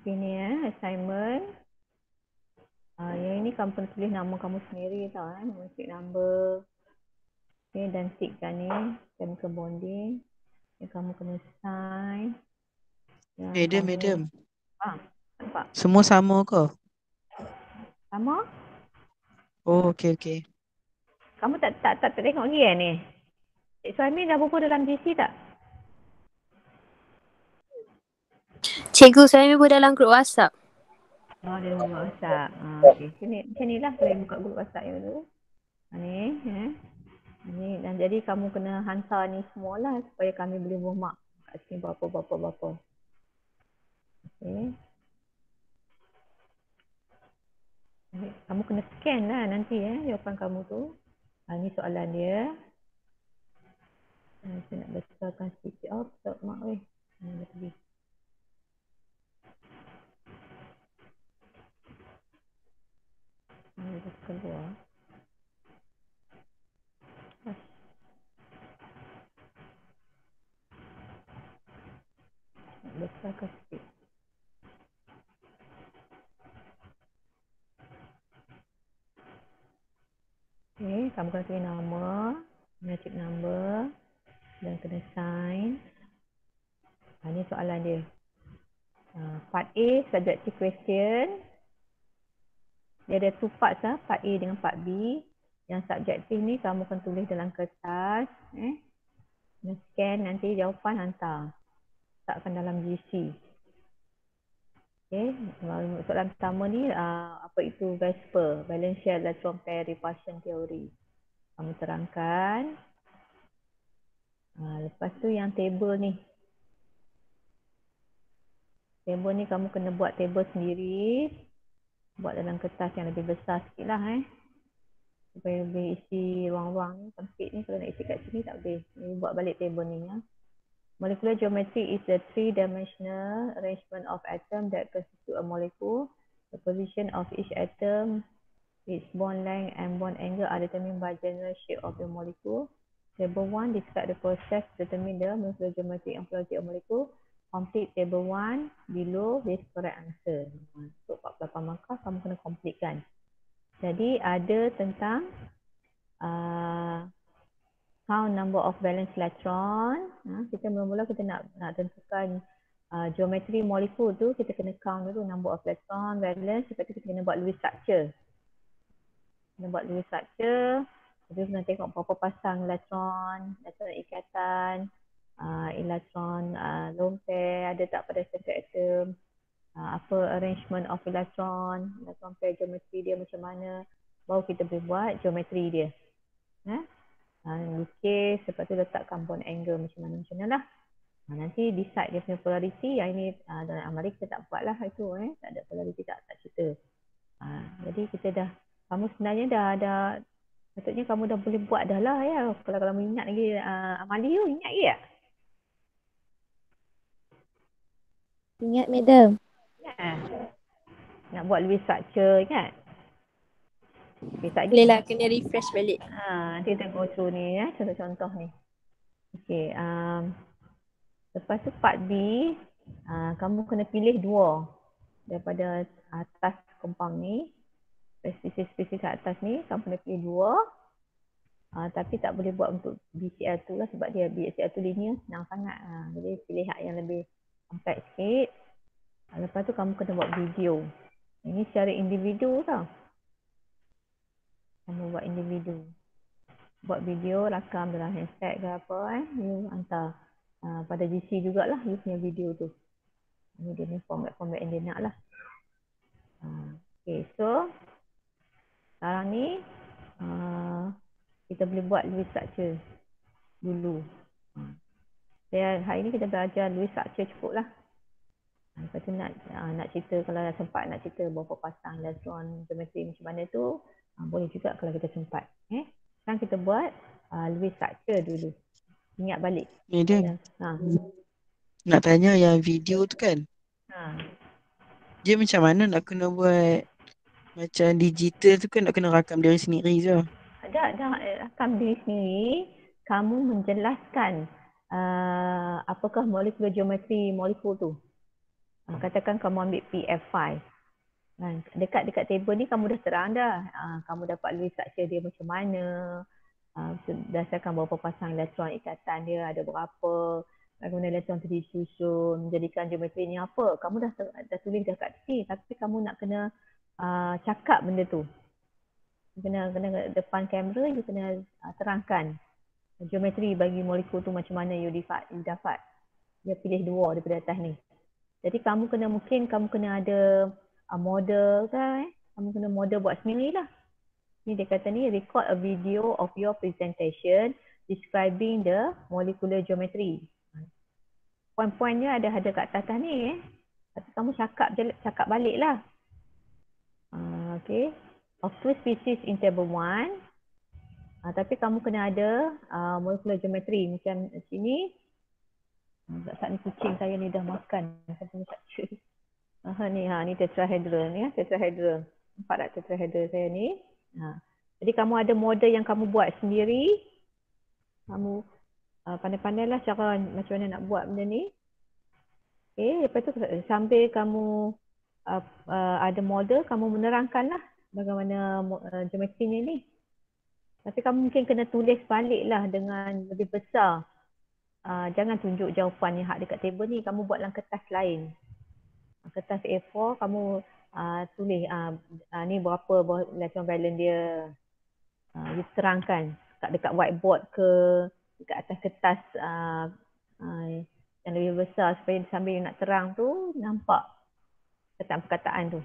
Okay ni eh, assignment. Uh, yang ini kamu perlu tulis nama kamu sendiri tau eh. Musik number. Okay dan tikkan ni. Chemical bonding. Okay, kamu kena sign. Yang madam, kamu... madam. Ah, nampak? Semua sama ke? Sama? Oh, okay, okay. Kamu tak tak tak, tak tengok lagi eh ni? Cik Suhaimi dah berapa dalam GC tak? Cikgu saya buat dalam grup WhatsApp. Oh, dalam grup WhatsApp. Ha, okay. Sini, macam ni lah boleh buka grup WhatsApp yang dulu. Ha, ni, eh. Ni, dan jadi kamu kena hantar ni semua lah supaya kami boleh buat mak kat sini berapa, berapa, berapa. Okay. Kamu kena scan lah nanti eh, jawapan kamu tu. Ha, ni soalan dia. Ha, saya nak besarkan sikit. Oh, tak mak weh. Ha, dah pergi. Dah keluar. Besar ke sikit. Okay, kamu kena tulis nama, magic number dan kena sign. Ha, ini soalan dia. Uh, part A, subjective question dia ada two parts lah, part A dengan part B. Yang subjektif ni kamu akan tulis dalam kertas. Eh. Dan scan nanti jawapan hantar. Letakkan dalam GC. Okay. Soalan pertama ni uh, apa itu VSEPR, Valential Electron Pair Repulsion Theory. Kamu terangkan. Uh, lepas tu yang table ni. Table ni kamu kena buat table sendiri buat dalam kertas yang lebih besar sikit lah eh. Supaya lebih isi ruang-ruang ni, sempit ni kalau nak isi kat sini tak boleh. Ni buat balik table ni ya. Molecular geometry is the three-dimensional arrangement of atom that constitute a molecule. The position of each atom, its bond length and bond angle are determined by general shape of the molecule. Table 1 describe the process determine the molecular geometry and of molecule complete table 1 below this correct answer. Untuk 48 markah kamu kena complete kan. Jadi ada tentang uh, count number of valence electron. Ha, kita mula-mula kita nak nak tentukan uh, geometri molekul tu kita kena count dulu number of electron, valence. Lepas tu kita kena buat Lewis structure. Kena buat Lewis structure. Lepas tu kena tengok berapa pasang electron, electron ikatan, uh, electron uh, lone pair ada tak pada center atom uh, apa arrangement of electron? Electron pair geometri dia macam mana? Baru kita boleh buat geometri dia. Eh uh, lukis lepas tu letak bond angle macam mana macam lah. Uh, nanti decide dia punya polarity. Yang ini uh, dalam amali kita tak buat lah itu eh. Tak ada polarity tak tak cerita. Uh, jadi kita dah kamu sebenarnya dah ada Maksudnya kamu dah boleh buat dah lah ya. Kalau kamu ingat lagi uh, amali tu, ingat lagi tak? Ingat madam. Ya. Nak buat lebih structure kan? Okay, tak Boleh lah kena refresh balik. Ha, nanti kita go through ni ya, contoh-contoh ni. Okay, um, lepas tu part B, uh, kamu kena pilih dua daripada atas kompang ni. Spesies-spesies atas ni, kamu kena pilih dua. Uh, tapi tak boleh buat untuk BCL tu lah sebab dia BCL tu linear senang sangat. Uh, jadi pilih hak yang lebih Angkat sikit. Ah, lepas tu kamu kena buat video. Ini secara individu tau. Kamu buat individu. Buat video, rakam dalam hashtag ke apa eh. You hantar uh, pada GC jugalah you punya video tu. Ini dia ni format-format yang dia nak lah. Uh, okay, so sekarang ni uh, kita boleh buat Lewis structure dulu. Saya hari ni kita belajar Louis structure cukup lah. Ha, lepas tu nak, uh, nak cerita kalau dah sempat nak cerita berapa pasang electron geometri macam mana tu uh, boleh juga kalau kita sempat. Eh? Sekarang kita buat uh, Louis structure dulu. Ingat balik. Madam. Ha. Nak tanya yang video tu kan. Ha. Dia macam mana nak kena buat macam digital tu kan nak kena rakam diri sendiri je. Ada, ada rakam diri sendiri. Kamu menjelaskan uh, apakah molekul geometri molekul tu. Uh, katakan kamu ambil PF5. Uh, dekat-dekat table ni kamu dah terang dah. Uh, kamu dapat list structure dia macam mana. Uh, berdasarkan berapa pasang elektron ikatan dia, ada berapa. Bagaimana elektron tu disusun, menjadikan geometri ni apa. Kamu dah, dah tulis dah kat sini. Tapi kamu nak kena uh, cakap benda tu. Kena, kena depan kamera, you kena uh, terangkan geometri bagi molekul tu macam mana you dapat, you dapat. Dia pilih dua daripada atas ni. Jadi kamu kena mungkin kamu kena ada uh, model kan eh. Kamu kena model buat sendiri lah. Ni dia kata ni record a video of your presentation describing the molecular geometry. Poin-poinnya ada ada kat atas ni eh. Tapi kamu cakap cakap balik lah. Uh, okay. Of two species in table one, Uh, tapi kamu kena ada uh, molecular geometry macam sini. Uh, saat ni kucing saya ni dah makan. Uh, ni ha ni tetrahedral ni ya tetrahedral. Tak tetrahedral saya ni? Ha. Jadi kamu ada model yang kamu buat sendiri. Kamu uh, pandai-pandailah cara macam mana nak buat benda ni. Okay, lepas tu sambil kamu uh, uh, ada model, kamu menerangkanlah bagaimana uh, geometrinya ni. Tapi kamu mungkin kena tulis balik lah dengan lebih besar. Uh, jangan tunjuk jawapan yang hak dekat table ni. Kamu buat dalam kertas lain. Kertas A4 kamu uh, tulis uh, uh, ni berapa electron valence dia. Uh, you terangkan kat dekat whiteboard ke dekat atas kertas uh, uh, yang lebih besar supaya sambil nak terang tu nampak perkataan-perkataan tu.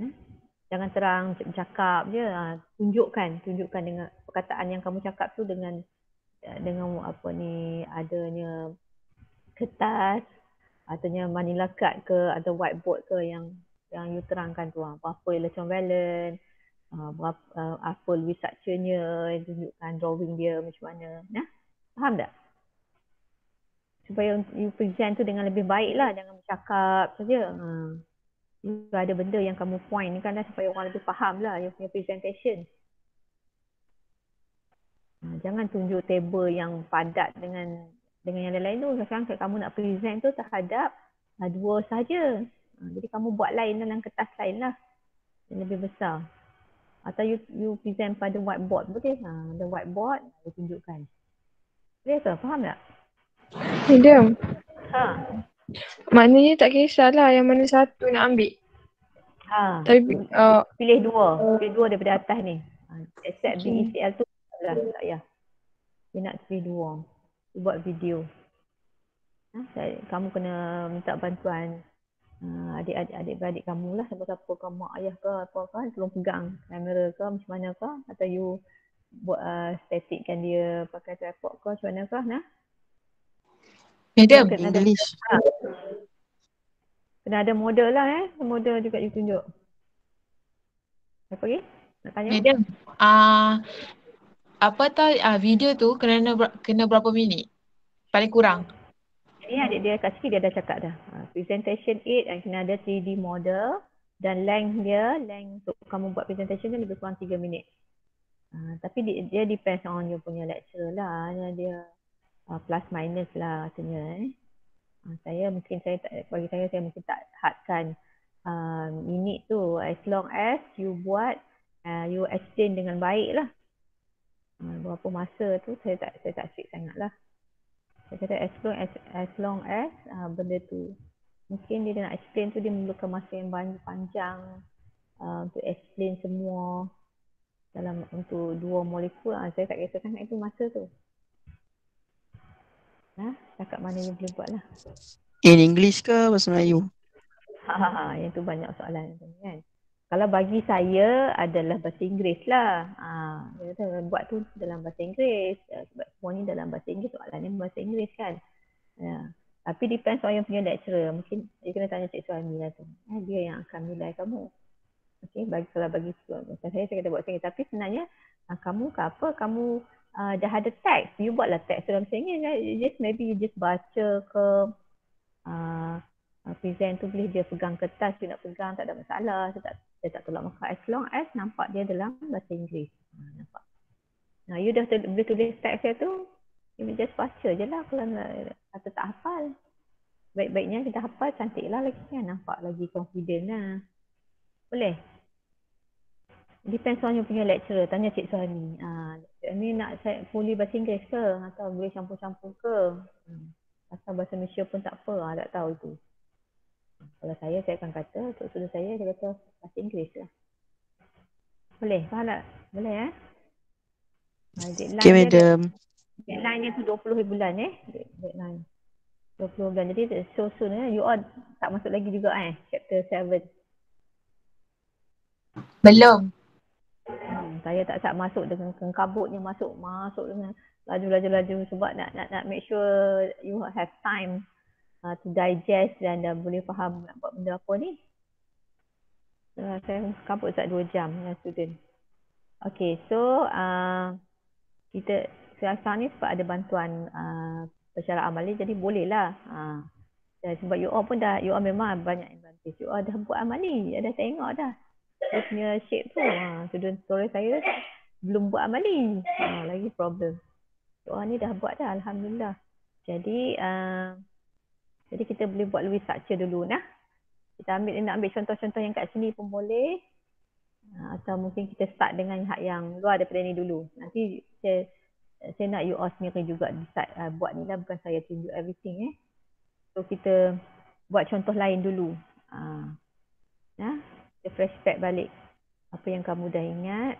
Hmm? Jangan terang cakap je. Ha, tunjukkan tunjukkan dengan perkataan yang kamu cakap tu dengan eh, dengan apa ni adanya kertas ataunya manila card ke atau whiteboard ke yang yang you terangkan tu. Ha, apa electron valence berapa uh, apa structure-nya tunjukkan drawing dia macam mana. Nah faham tak? Supaya you present tu dengan lebih baik lah jangan bercakap saja. Ha juga ada benda yang kamu point ni kan supaya orang lebih faham lah yang punya presentation. Ha, jangan tunjuk table yang padat dengan dengan yang lain-lain tu. Sekarang kamu nak present tu terhadap ha, dua saja. Ha, jadi kamu buat lain dalam kertas lain lah. Yang lebih besar. Atau you, you present pada whiteboard boleh. Ha, ada whiteboard, you tunjukkan. Boleh ke? Faham tak? Medium. Ha. Maknanya tak kisahlah yang mana satu nak ambil. Ha. Tapi uh, pilih dua, pilih dua daripada atas ni. Ha. Except okay. BECL tu lah tak payah. Dia nak pilih dua. Dia buat video. Ha? Kamu kena minta bantuan uh, adik-adik adik-beradik kamu lah siapa-siapa kau mak ayah ke apa kan tolong pegang kamera ke macam mana ke atau you buat uh, statickan dia pakai tripod ke macam mana ke nah Madam, English. Ada, ha. Kena ada model lah eh. Model juga you tunjuk. Apa lagi? Nak tanya? Madam, uh, apa tau uh, video tu kena kena berapa minit? Paling kurang. Ini adik dia kat sini dia dah cakap dah. Uh, presentation 8 yang kena ada 3D model dan length dia, length untuk kamu buat presentation dia lebih kurang 3 minit. Uh, tapi dia, dia depends on you punya lecture lah. Dia uh, plus minus lah katanya eh. Uh, saya mungkin saya tak bagi saya saya mungkin tak hadkan uh, minit tu as long as you buat uh, you explain dengan baik lah. Uh, berapa masa tu saya tak saya tak strict sangat lah. Saya kata as long as, as, long as uh, benda tu mungkin dia nak explain tu dia memerlukan masa yang banyak panjang uh, untuk explain semua dalam untuk dua molekul uh, saya tak kisah sangat itu masa tu. Ha? Cakap mana yang boleh buat lah. In English ke bahasa Melayu? Ha, ha, ha. Yang tu banyak soalan kan. Kalau bagi saya adalah bahasa Inggeris lah. Ha, dia kata buat tu dalam bahasa Inggeris. Ya, sebab semua ni dalam bahasa Inggeris, soalan ni bahasa Inggeris kan. Ya. Tapi depends on yang punya lecturer. Mungkin dia kena tanya Cik Suami lah tu. Eh, dia yang akan nilai kamu. Okay, bagi, kalau bagi macam saya, saya kata buat sendiri. Tapi sebenarnya ha, kamu ke apa, kamu uh, dah ada teks, you buatlah teks bahasa Inggeris. Kan? Just maybe you just baca ke uh, present tu boleh dia pegang kertas, you nak pegang tak ada masalah. Saya tak, saya tak tolak maka as long as nampak dia dalam bahasa Inggeris. Nampak. Nah, you dah boleh tulis teks dia tu, you just baca je lah kalau kata tak hafal. baik-baiknya kita hafal cantik lah lagi kan. Nampak lagi confident lah. Boleh? Depends on you punya lecturer. Tanya Cik Suhani. Ha, ni nak saya fully bahasa Inggeris ke? Atau boleh campur-campur ke? Hmm. Asal bahasa Malaysia pun tak apa. Ha, tak tahu tu. Kalau saya, saya akan kata. Untuk sudah saya, saya kata bahasa Inggeris lah. Boleh? Faham tak? Boleh eh? Ha, okay, madam. Deadline dia tu 20 bulan eh. Deadline. 20 bulan. Jadi so soon eh. You all tak masuk lagi juga eh. Chapter 7. Belum. Saya tak sat masuk dengan kabutnya masuk masuk dengan laju-laju-laju sebab nak nak nak make sure you have time uh, to digest dan dah boleh faham nak buat benda apa ni. Uh, saya kabut sat 2 jam dengan student. Okay, so uh, kita sekarang ni sebab ada bantuan uh, persyaratan amali jadi bolehlah. Uh, sebab you all pun dah, you all memang banyak advantage. You all dah buat amali, dah tengok dah dia punya shape tu. Ha, student story saya belum buat amali. Ha, lagi problem. Doa ni dah buat dah Alhamdulillah. Jadi uh, jadi kita boleh buat lebih structure dulu nah. Kita ambil nak ambil contoh-contoh yang kat sini pun boleh. Uh, atau mungkin kita start dengan hak yang luar daripada ni dulu. Nanti saya saya nak you all sendiri juga decide uh, buat ni lah bukan saya tunjuk everything eh. So kita buat contoh lain dulu. Uh, ya kita flashback balik apa yang kamu dah ingat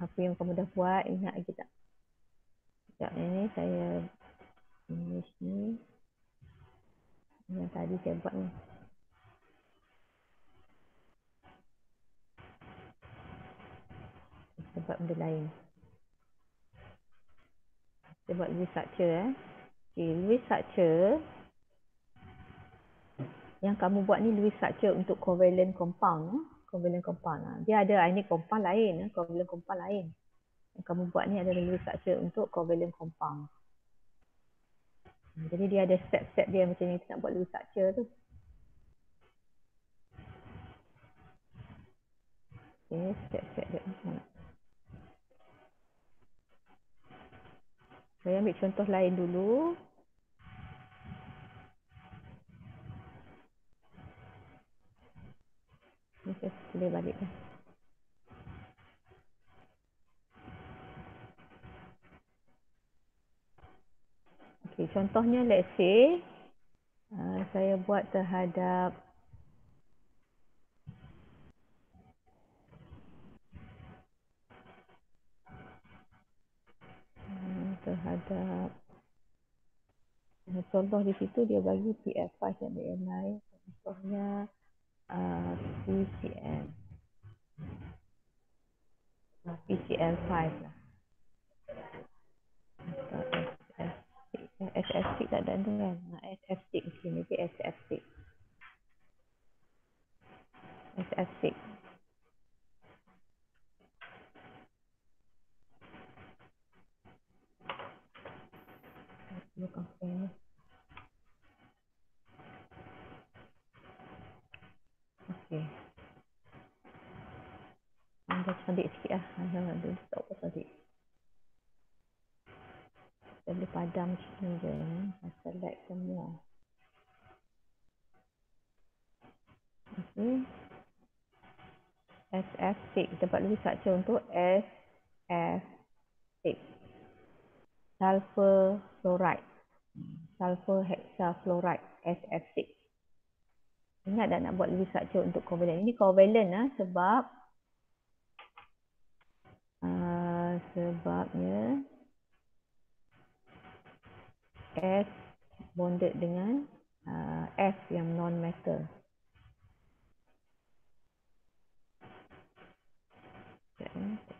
apa yang kamu dah buat ingat lagi tak? Sekejap ni saya English ni. Yang tadi saya buat ni. Sebab benda lain. Saya buat lebih structure eh. Okay, lebih structure yang kamu buat ni Lewis structure untuk covalent compound. Eh? Covalent compound. Ha. Dia ada ionic compound lain. Eh? Covalent compound lain. Yang kamu buat ni adalah Lewis structure untuk covalent compound. Jadi dia ada step-step dia macam ni kita nak buat Lewis structure tu. Okay, step-step dia. Saya ambil contoh lain dulu. Okey, boleh balik dah. Okey, contohnya let's say uh, saya buat terhadap uh, terhadap contoh di situ dia bagi PF5 dan lain contohnya Uh, PCM 5 lah. SF6 tak ada tu kan? SF6 mesti maybe SF6. SF6. Look up there. Okey. Anda cantik sikit lah. Jangan dulu tak apa cantik. Kita boleh padam macam ni je. Select semua. Okey. SF6. Kita buat lebih structure untuk SF6. Sulfur fluoride. Sulfur hexafluoride SF6. Ingat dah nak buat lebih structure untuk covalent. Ini covalent lah sebab sebabnya S bonded dengan uh, F yang non-metal.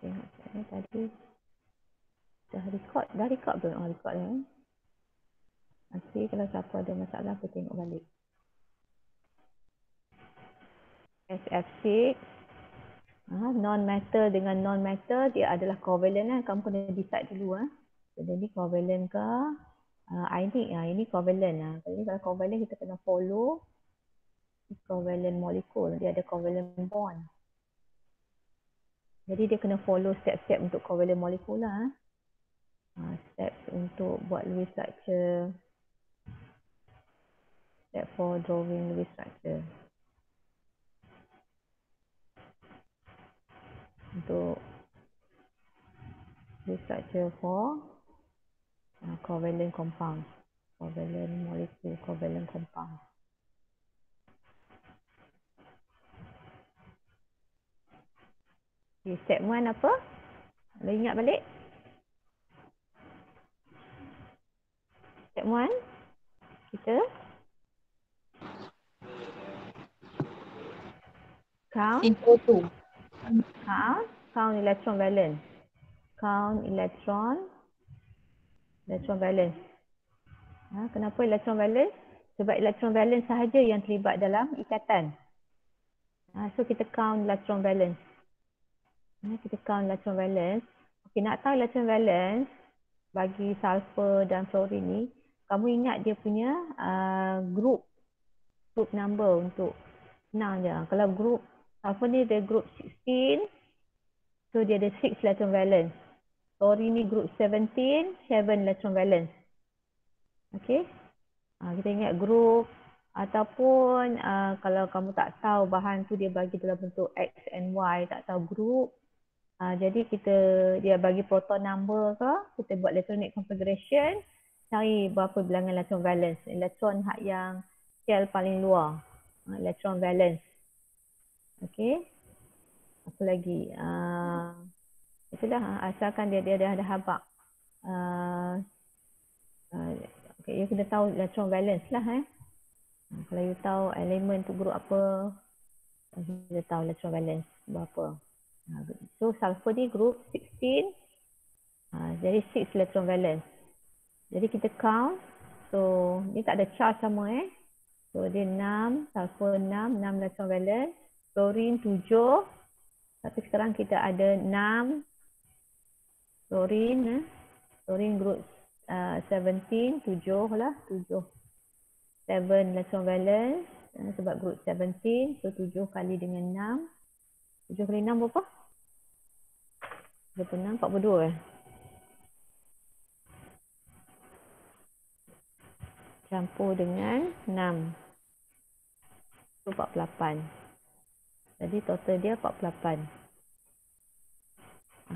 Tengok saya tadi dah record, dah record belum? Oh, record. Eh? Nanti kalau siapa ada masalah, aku tengok balik. SF6 ha, non-metal dengan non-metal dia adalah covalent kan kamu kena decide dulu ah. Jadi ni covalent ke uh, ionic ah ini covalent ah. Ha. Jadi kalau covalent kita kena follow covalent molekul dia ada covalent bond. Jadi dia kena follow step-step untuk covalent molekul lah. Ha, steps untuk buat Lewis structure step 4 drawing Lewis structure. untuk the structure for uh, covalent compound covalent molecule covalent compound okay, step 1 apa? Boleh ingat balik? step 1 kita count simple 2 Ha, count electron valence. Count electron electron valence. Ha, kenapa electron valence? Sebab electron valence sahaja yang terlibat dalam ikatan. Ha, so kita count electron valence. Ha, kita count electron valence. Okey, nak tahu electron valence bagi sulfur dan fluorine ni, kamu ingat dia punya uh, group group number untuk senang je. Kalau group sulfur ni dia group 16 so dia ada 6 electron valence. Fluorine ni group 17, 7 electron valence. Okay. Uh, kita ingat group ataupun uh, kalau kamu tak tahu bahan tu dia bagi dalam bentuk X and Y, tak tahu group. Uh, jadi kita dia bagi proton number ke, kita buat electronic configuration, cari berapa bilangan electron valence. Elektron hak yang shell paling luar. Electron valence. Okay. Apa lagi? Uh, itulah uh, asalkan dia dia dah ada habak. Uh, uh, okay, you kena tahu electron valence lah eh. Kalau you tahu elemen tu group apa, kita tahu electron valence berapa. So sulfur ni group 16. Uh, jadi 6 electron valence. Jadi kita count. So ni tak ada charge sama eh. So dia 6, sulfur 6, 6 electron valence. Fluorine 7. Tapi sekarang kita ada 6 fluorine eh. Fluorine group uh, 17, 7 lah, 7. 7 electron valence eh, sebab group 17. So 7 kali dengan 6. 7 kali 6 berapa? 26, 42 eh. campur dengan 6. So 48. Jadi total dia 48.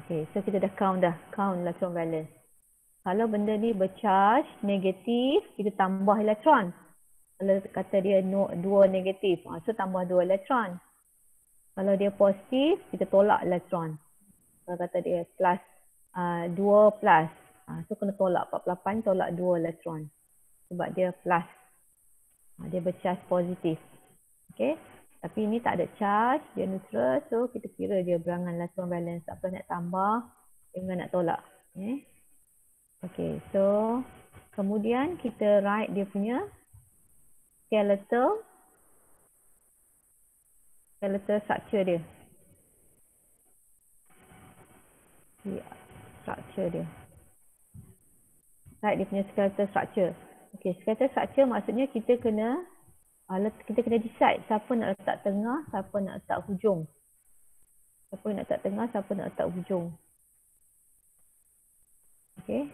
Okay, so kita dah count dah. Count electron valence. Kalau benda ni bercharge negatif, kita tambah elektron. Kalau kata dia no, dua negatif, so tambah dua elektron. Kalau dia positif, kita tolak elektron. Kalau kata dia plus, uh, dua plus, uh, so kena tolak 48, tolak dua elektron sebab dia plus. Ha, dia bercharge positif. Okay. Tapi ini tak ada charge, dia neutral. So kita kira dia berangan electron valence. Apa nak tambah dengan nak tolak. Okay. Okay. So kemudian kita write dia punya skeletal skeletal structure dia. Structure dia. Write dia punya skeletal structure. Okey, skeletal structure maksudnya kita kena kita kena decide siapa nak letak tengah, siapa nak letak hujung. Siapa nak letak tengah, siapa nak letak hujung. Okey.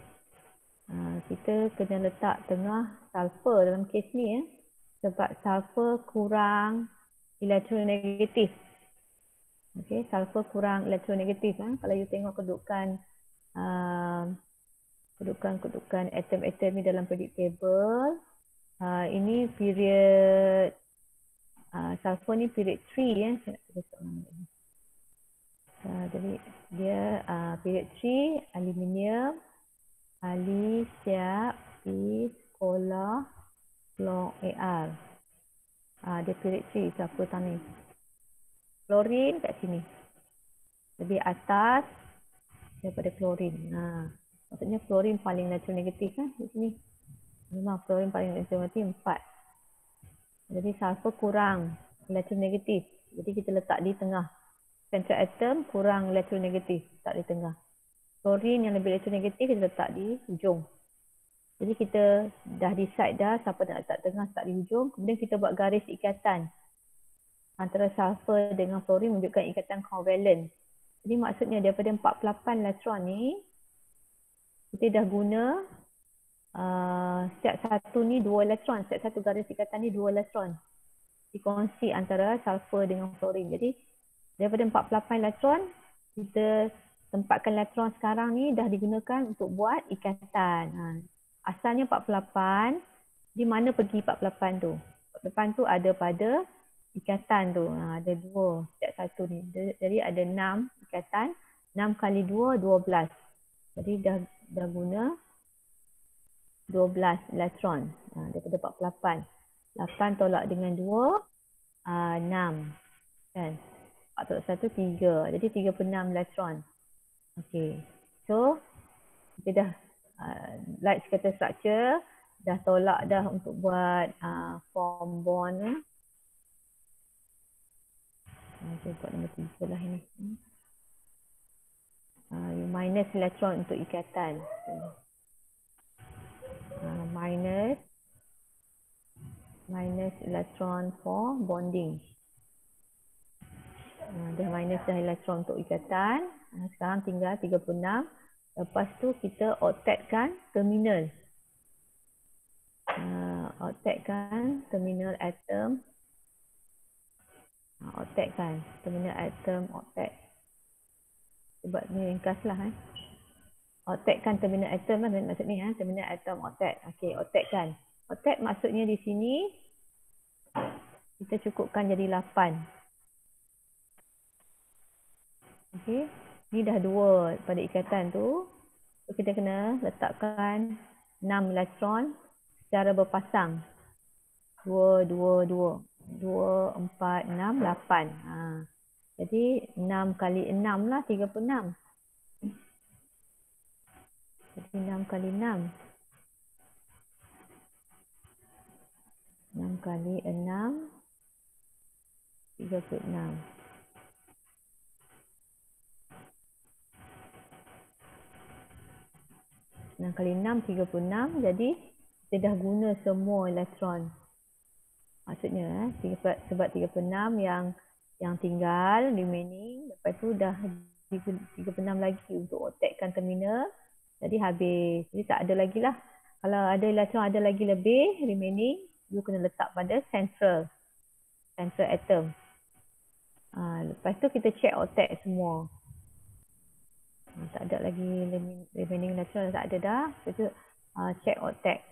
Uh, kita kena letak tengah sulfur dalam kes ni ya. Sebab sulfur kurang elektronegatif. Okey, sulfur kurang elektronegatif eh. Kalau you tengok kedudukan uh, kedudukan-kedudukan atom-atom ni dalam periodic table. Uh, ini period uh, sulfur ni period 3 ya. Saya nak tulis mana uh, jadi dia uh, period 3 aluminium Ali siap di sekolah long AR. Uh, dia period 3 siapa tani. Klorin kat sini. Lebih atas daripada klorin. Nah. Maksudnya fluorin paling negatif kan di sini. Memang fluorin paling negatif empat. Jadi sulfur kurang negatif. Jadi kita letak di tengah. Central atom kurang negatif, letak di tengah. Fluorin yang lebih negatif kita letak di hujung. Jadi kita dah decide dah siapa nak letak tengah, letak di hujung. Kemudian kita buat garis ikatan antara sulfur dengan fluorin menunjukkan ikatan covalent. Jadi maksudnya daripada 48 elektron ni, kita dah guna uh, setiap satu ni dua elektron. Setiap satu garis ikatan ni dua elektron. Dikongsi antara sulfur dengan fluorine. Jadi daripada 48 elektron, kita tempatkan elektron sekarang ni dah digunakan untuk buat ikatan. Ha. Asalnya 48, di mana pergi 48 tu? 48 tu ada pada ikatan tu. Ha, ada dua setiap satu ni. Jadi ada enam ikatan. Enam kali dua, dua belas. Jadi dah, dah guna dua belas elektron ha, daripada 48. 8 tolak dengan 2, uh, 6. Kan? 4 tolak 1, 3. Jadi 36 elektron. Okay. So, kita dah uh, light scatter structure dah tolak dah untuk buat uh, form bond. Uh, saya buat nombor tiga lah ini. Uh, minus elektron untuk ikatan. Uh, minus minus elektron for bonding. Uh, dah minus dah elektron untuk ikatan. Uh, sekarang tinggal 36. Lepas tu kita octetkan terminal uh, octet kan terminal atom uh, octet kan terminal atom octet sebab ni ringkas lah eh. Octet kan terminal atom lah maksud ni eh. terminal atom octet ok octet kan octet maksudnya di sini kita cukupkan jadi 8 ok ni dah dua pada ikatan tu so, kita kena letakkan 6 elektron secara berpasang. Dua, dua, dua. Dua, empat, enam, lapan. Ha. Jadi enam kali enam lah, tiga puluh enam. Enam kali enam. Enam kali enam. Tiga puluh enam. Enam kali enam, tiga puluh enam. Jadi kita dah guna semua elektron. Maksudnya eh, sebab 36 yang yang tinggal remaining lepas tu dah 36 lagi untuk otakkan terminal. Jadi habis. Jadi tak ada lagi lah. Kalau ada elektron ada lagi lebih remaining, you kena letak pada central central atom. Ha, lepas tu kita check otak semua. Ha, tak ada lagi remaining elektron tak ada dah. Lepas tu uh, check otak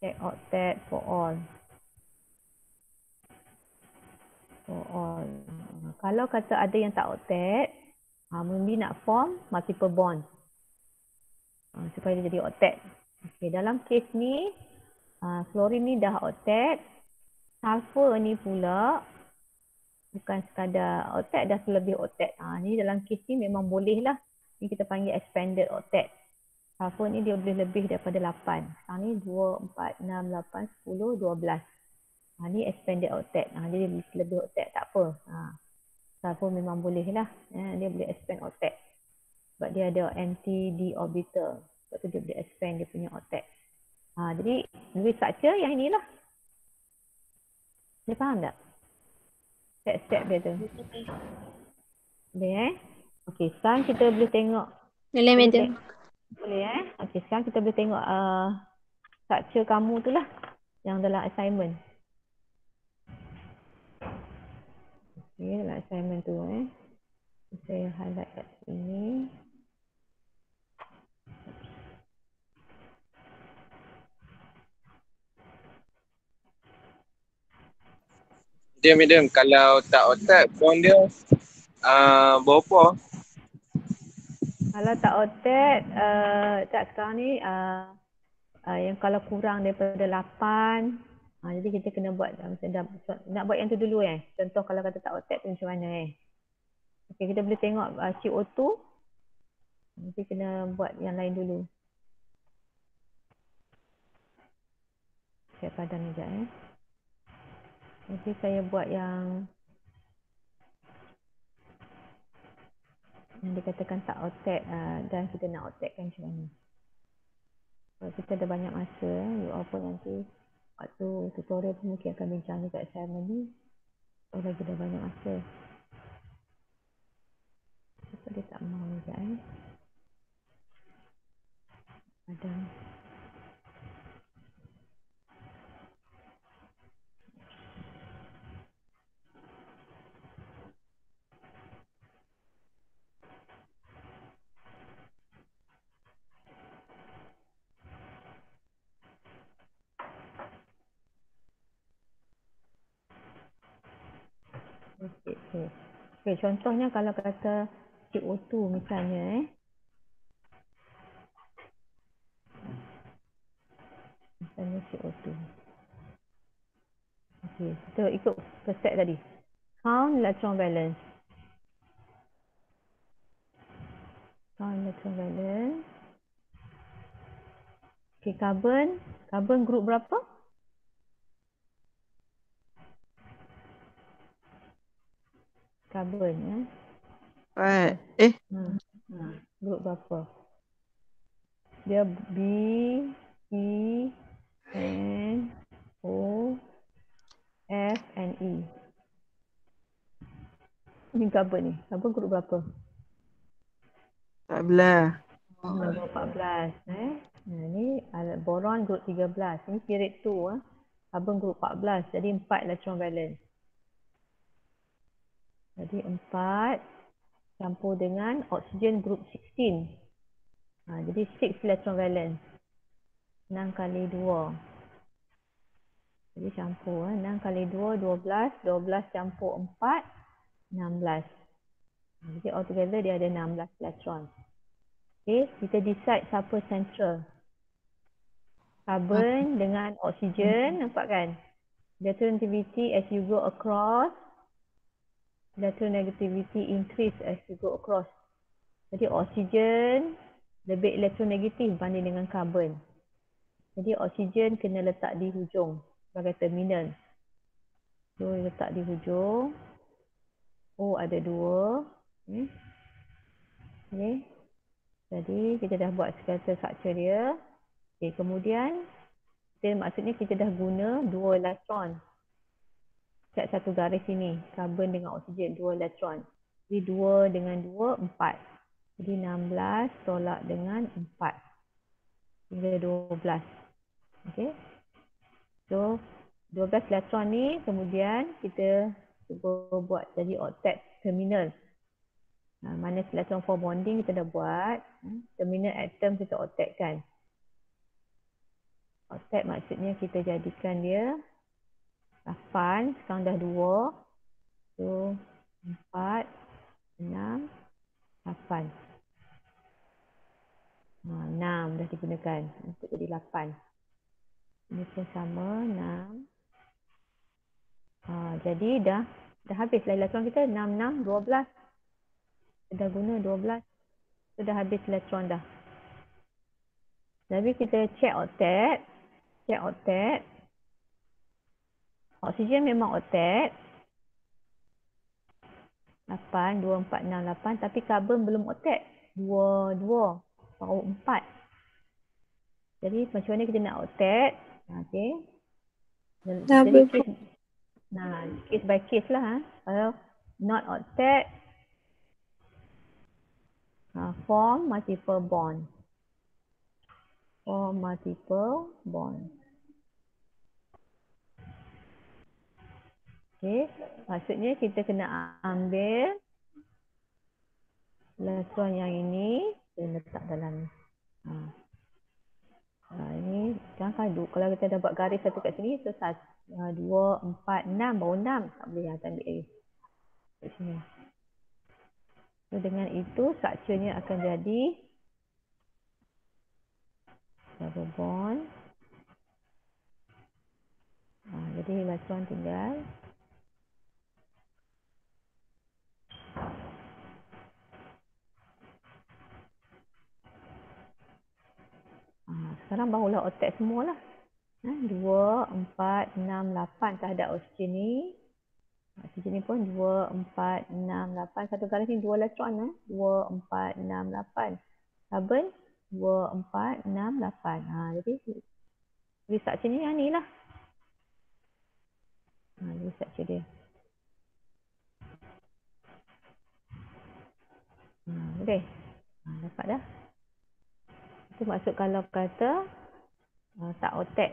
check octet for all. For all. Kalau kata ada yang tak octet, ha, mesti nak form multiple bond. Ha, supaya dia jadi octet. Okay, dalam kes ni, ha, fluorine ni dah octet. Sulfur ni pula, bukan sekadar octet, dah lebih octet. Ha, ni dalam kes ni memang boleh lah. Ni kita panggil expanded octet. Sulfur ni dia boleh lebih daripada 8. Sekarang ni 2, 4, 6, 8, 10, 12. Ha, ni expanded octet. Ha, jadi lebih octet tak apa. Ha. Sulfur memang boleh lah. Ha, dia boleh expand octet. Sebab dia ada anti-d orbital. Sebab tu dia boleh expand dia punya octet. Ha, jadi lebih structure yang inilah. Dia faham tak? Step-step dia tu. Boleh eh? Okay, sekarang kita boleh tengok. Boleh, madam. Boleh eh. Okey, sekarang kita boleh tengok uh, structure kamu tu lah yang dalam assignment. Okey, dalam assignment tu eh. Saya highlight kat sini. Dia medium kalau tak otak phone dia uh, berapa kalau tak otet, uh, tak sekarang ni uh, uh, yang kalau kurang daripada 8, uh, jadi kita kena buat uh, dah, nak buat yang tu dulu eh. Contoh kalau kata tak otet tu macam mana eh. Okey, kita boleh tengok uh, CO2. Nanti kena buat yang lain dulu. Saya padam sekejap eh. Nanti saya buat yang yang dikatakan tak outtake uh, dan kita nak outtakekan macam mana. Kalau kita ada banyak masa, you all pun nanti waktu tutorial pun mungkin akan bincang juga assignment ni. Oh lagi dah banyak masa. Kenapa dia tak mau juga eh? Ada. Okay. Okay, contohnya kalau kata CO2 misalnya eh. Misalnya CO2. Okay, kita ikut step tadi. Count electron valence. Count electron valence. Okay, carbon. Carbon group berapa? Carbon ya. Empat. Eh, Hmm. Ha, group berapa? Dia B, E, N, O, F, and E. Ni carbon ni. Carbon group berapa? tak belah. Oh, group 14. Eh? Nah, ni uh, boron group 13. Ni period 2. Eh? Carbon group 14. Jadi 4 electron valence. Jadi 4 campur dengan oksigen group 16. Ha, jadi 6 electron valence. 6 kali 2. Jadi campur. Eh? 6 kali 2, 12. 12 campur 4, 16. Ha, Jadi altogether dia ada 16 elektron. Okay, kita decide siapa central. Carbon dengan oksigen, nampak kan? Electronegativity as you go across. Electronegativity increase as you go across. Jadi oksigen lebih elektronegatif banding dengan carbon. Jadi oksigen kena letak di hujung sebagai terminal. So letak di hujung. O ada dua. Okay. okay. Jadi kita dah buat skeletal structure dia. Okay, kemudian kita maksudnya kita dah guna dua elektron. Kat satu garis ini, karbon dengan oksigen dua elektron. Jadi dua dengan dua, empat. Jadi 16 tolak dengan empat. Hingga 12. Okay. So 12 elektron ni kemudian kita cuba buat jadi octet terminal. Ha, mana electron for bonding kita dah buat. Hmm, Terminal atom kita octet kan. Octet maksudnya kita jadikan dia 8, sekarang dah 2. So 4, 6, 8. Ha, 6 dah digunakan untuk jadi 8. Ini pun sama 6. Ha, jadi dah dah habis elektron kita 6, 6, 12 dah guna 12 sudah habis elektron dah jadi kita check octet check octet oksigen memang octet 8, 2, 4, 6, 8 tapi karbon belum octet 2, 2 baru 4 jadi macam mana kita nak octet ok jadi case, nah, case by case lah ha. kalau not octet uh, form multiple bond. Form multiple bond. Okay, maksudnya kita kena ambil elektron yang ini dan letak dalam. Ha. Ha, ini kan kalau kita dah buat garis satu kat sini so satu, uh, dua, empat, enam, baru enam. Tak boleh yang ambil lagi. Kat sini. So dengan itu structure-nya akan jadi double bond. Ha, jadi elektron tinggal ha, sekarang barulah otak semua lah. Ha, 2, 4, 6, 8 terhadap oksigen ni. Oksigen ni pun 2, 4, 6, 8. Satu garis ni 2 elektron. Eh? 2, 4, 6, 8. Carbon 2, 4, 6, 8. Ha, jadi jadi structure ni yang ni lah. Ha, jadi structure dia. Ha, boleh. Ha, dapat dah. Itu maksud kalau kata uh, tak otak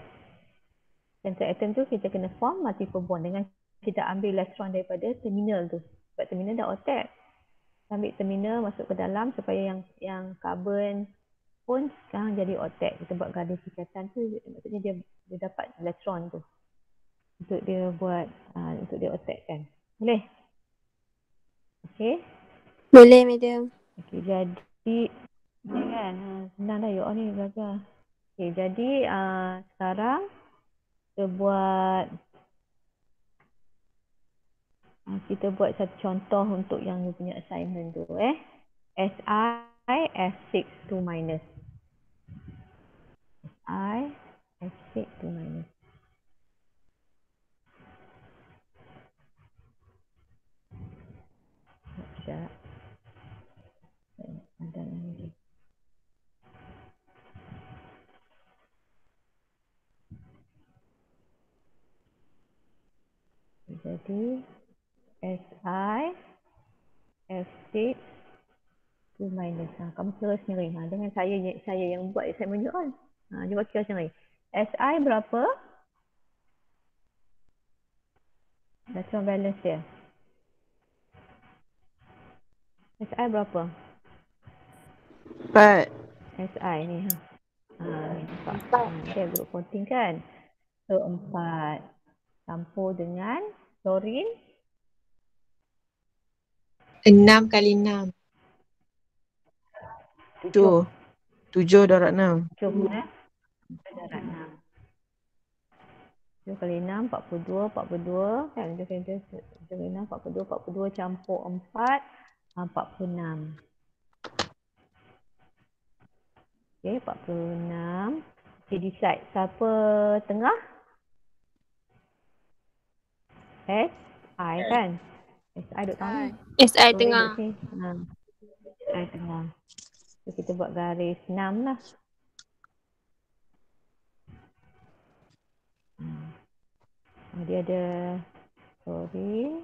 center atom tu kita kena form multiple bond dengan kita ambil elektron daripada terminal tu. Sebab terminal dah otak. Ambil terminal masuk ke dalam supaya yang yang carbon pun sekarang jadi otak. Kita buat garis ikatan tu maksudnya dia dia dapat elektron tu. Untuk dia buat uh, untuk dia otak kan. Boleh? Okey. Boleh, madam. Okey, jadi kan. Ha, senang dah you all ni belajar. Okey, jadi uh, sekarang kita buat uh, kita buat satu contoh untuk yang you punya assignment tu eh. SI F6 2 minus. SI F6 2 minus. Sekejap. Ada lagi. Jadi SI F6 2 minus. Ha, kamu kira sendiri. Ha, dengan saya saya yang buat assignment you all. Ha, cuba kira sendiri. SI berapa? Electron balance dia. SI berapa? Empat. SI ni ha. Ha, ni nampak. Ha, dia group counting kan? So, empat. Campur dengan klorin. Enam kali enam. Tu. Tujuh darab enam. Tujuh eh. Darab enam. Tujuh kali enam, empat puluh dua, empat puluh dua. Kan, tujuh kali enam, tujuh kali enam, empat puluh dua, empat puluh dua campur empat. Empat puluh enam. Okay, empat puluh enam. Okay, decide. Siapa tengah? S, I kan? S, I duduk tengah. SI So, tengah. sini. Ha. I tengah. So, kita buat garis enam lah. Hmm. Ah, Dia ada chlorine,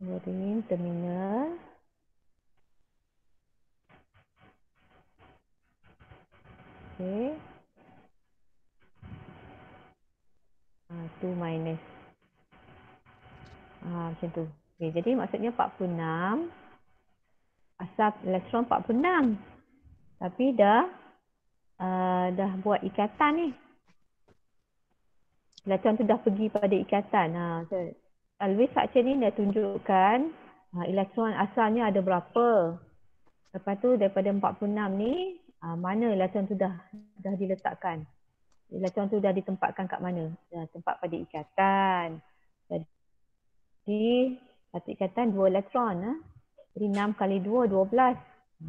chlorine terminal, Okay. Ah, 2 minus. Ah, macam tu. Okay, jadi maksudnya 46. Asal elektron 46. Tapi dah uh, dah buat ikatan ni. Elektron tu dah pergi pada ikatan. Ha, so, Always structure ni dah tunjukkan uh, elektron asalnya ada berapa. Lepas tu daripada 46 ni, uh, mana elektron tu dah dah diletakkan. Elektron tu dah ditempatkan kat mana? Dah tempat pada ikatan. Jadi satu ikatan dua elektron. Ha? Jadi 6 kali 2, 12.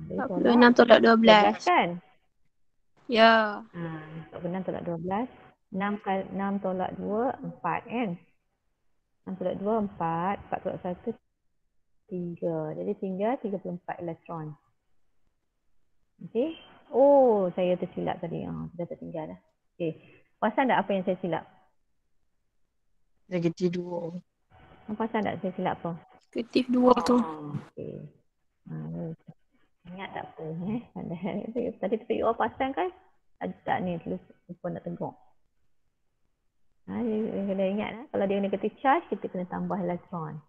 Jadi tolak 46 tolak 12 12. kan? Ya. Ha, 46 tolak 12. 6 kali 6 tolak 2, 4 kan? 6 tolak 2, 4. 4 tolak 1, 3. Jadi tinggal 34 elektron. Okey. Oh, saya tersilap tadi. Ha, sudah tertinggal dah. Okey. Perasan tak apa yang saya silap? Negatif dua. Perasan tak saya silap apa? Kreatif 2 tu. Okey. Ha, ingat tak apa eh. Tadi tadi tu you all perasan kan? Tak, tak ni lupa nak tegur. Ha, dia, kena ingat eh. Kalau dia negative charge, kita kena tambah elektron.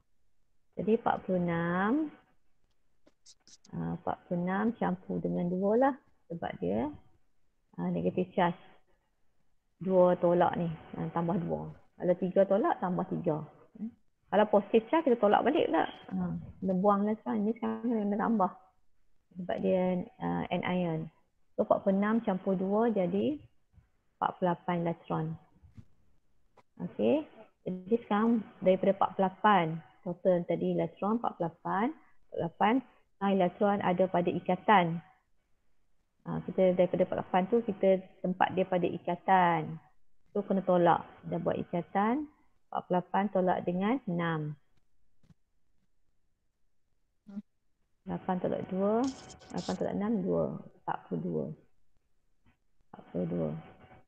Jadi 46. Uh, 46 campur dengan 2 lah. Sebab dia uh, negative charge. 2 tolak ni. Uh, tambah 2. Kalau 3 tolak, tambah 3. Kalau positive charge, kita tolak balik pula. Uh, kena buang elektron. Ni sekarang kena tambah. Sebab dia uh, anion. So 46 campur 2 jadi 48 elektron. Okey. Jadi sekarang daripada 48 total tadi elektron 48 48 ah, elektron ada pada ikatan. Ha, kita daripada 48 tu kita tempat dia pada ikatan. Tu kena tolak. Dah buat ikatan 48 tolak dengan 6. 8 tolak 2, 8 tolak 6, 2. 42. 42.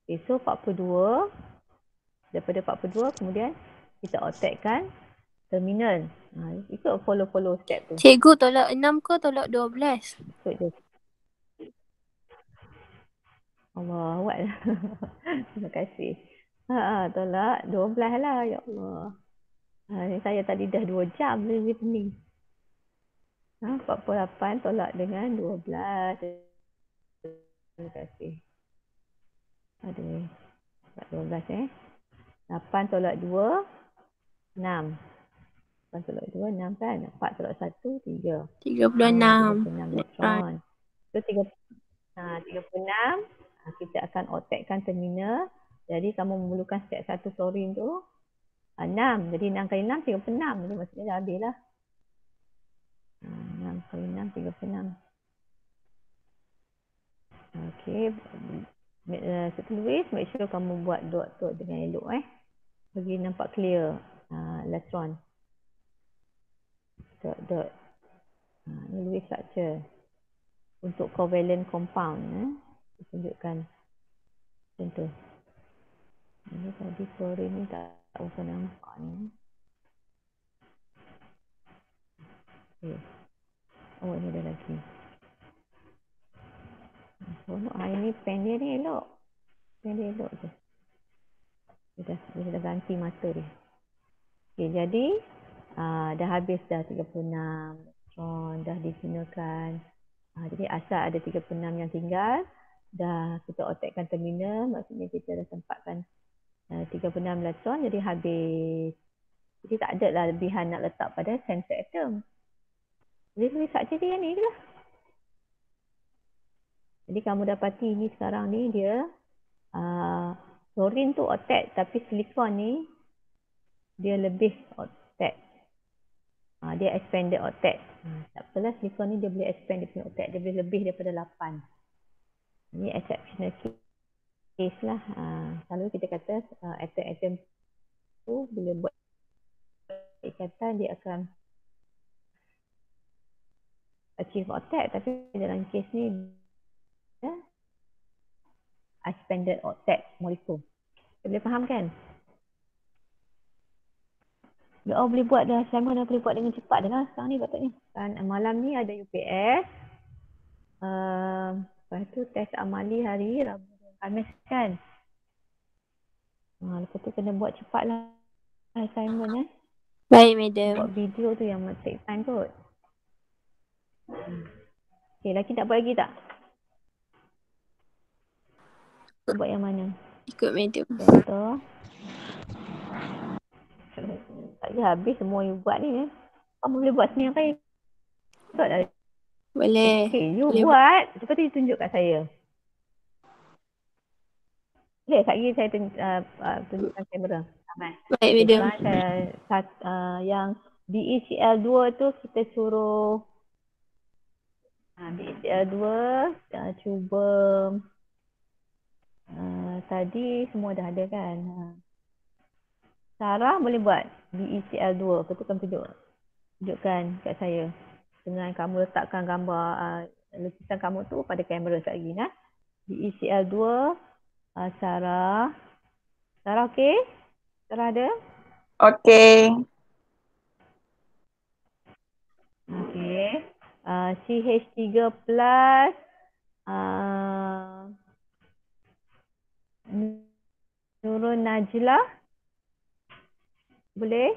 Okay, so 42 daripada 42 kemudian kita otakkan terminal. Ha, ikut follow-follow step tu. Cikgu tolak 6 ke tolak 12? Ikut dia. Allah awak lah. Terima kasih. Ha, ha, tolak 12 lah. Ya Allah. Ha, ni saya tadi dah 2 jam lebih pening. Ha, 48 tolak dengan 12. Terima kasih. Tolak 12 eh. 8 tolak 2. 6. Lapan tolak dua, enam kan? Empat tolak satu, tiga. Tiga puluh Ah, enam. 36 elektron. So, tiga, ha, 36, ha, kita akan otakkan terminal. Jadi, kamu memerlukan setiap satu fluorine tu ha, 6. Jadi, 6 kali 6, 36. Jadi, maksudnya dah habis lah. Ha, 6 kali 6, 36. Okey. Uh, setulis, make sure kamu buat dot-dot dengan elok eh. Bagi nampak clear uh, elektron. Dot-dot. Ha, ni Lewis structure untuk covalent compound eh. Tunjukkan tu. Ini tadi fluorine ni tak usah nampak ni. Okay. Oh ini ada lagi. Seronok hari ni pen dia ni elok. Pen dia elok je. Dia dah, dia dah ganti mata dia. Okay, jadi uh, dah habis dah 36 elektron dah digunakan. Uh, jadi asal ada 36 yang tinggal, dah kita otakkan terminal, maksudnya kita dah tempatkan uh, 36 elektron jadi habis. Jadi tak ada lah lebihan nak letak pada sensor atom. Jadi tulis saja dia ni je lah. Jadi kamu dapati ni sekarang ni dia uh, fluorine tu otak tapi silikon ni dia lebih otak. Uh, dia expanded otak. Hmm, tak apalah silikon ni dia boleh expand dia punya otak. Dia boleh lebih daripada 8. Ini exceptional case lah. Uh, selalu kita kata uh, atom-atom tu bila buat ikatan dia akan achieve otak tapi dalam case ni ya, expanded otak molekul. Boleh faham kan? Ya Allah boleh buat dah Simon dah boleh buat dengan cepat dah lah sekarang ni patutnya. Kan malam ni ada UPS. Uh, lepas tu test amali hari Rabu Khamis kan. Ha, lepas tu kena buat cepat lah assignment eh. Baik, madam. Buat video tu yang take time kot. Hmm. Okay, laki tak buat lagi tak? Buat yang mana? Ikut madam. Contoh. Tak je habis semua you buat ni. Eh. Kamu boleh buat sendiri kan? Tak. Boleh. Okay, you Boleh buat. Lepas tu you tunjuk kat saya. Boleh tak lagi saya tunjuk, uh, uh, tunjukkan kamera? Baik, madam. Saya, uh, yang BECL 2 tu kita suruh uh, BECL 2 uh, cuba uh, tadi semua dah ada kan. Uh. Sarah boleh buat BECL 2. Lepas tu kamu tunjuk. Tunjukkan kat saya. Dengan kamu letakkan gambar uh, lukisan kamu tu pada kamera sekejap lagi. Nah. BECL 2. Uh, Sarah. Sarah okey? Sarah ada? Okey. Okey. Uh, CH3 plus uh, Nurul Najla. Boleh?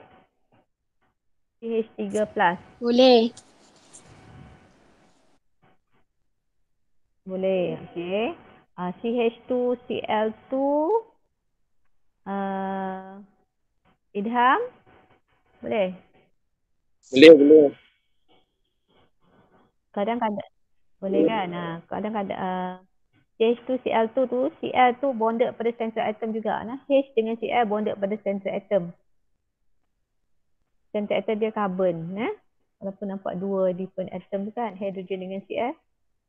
CH3 plus. Boleh. Boleh. Okey. Uh, CH2 CL2 uh, Idham. Boleh? Boleh, boleh. Kadang-kadang boleh kan? Ha, kadang-kadang uh, CH2 CL2 tu Cl tu bonded pada sensor atom juga. Nah, H dengan Cl bonded pada sensor atom. Sensor atom dia carbon, nah. Walaupun nampak dua different atom tu kan, hydrogen dengan Cl.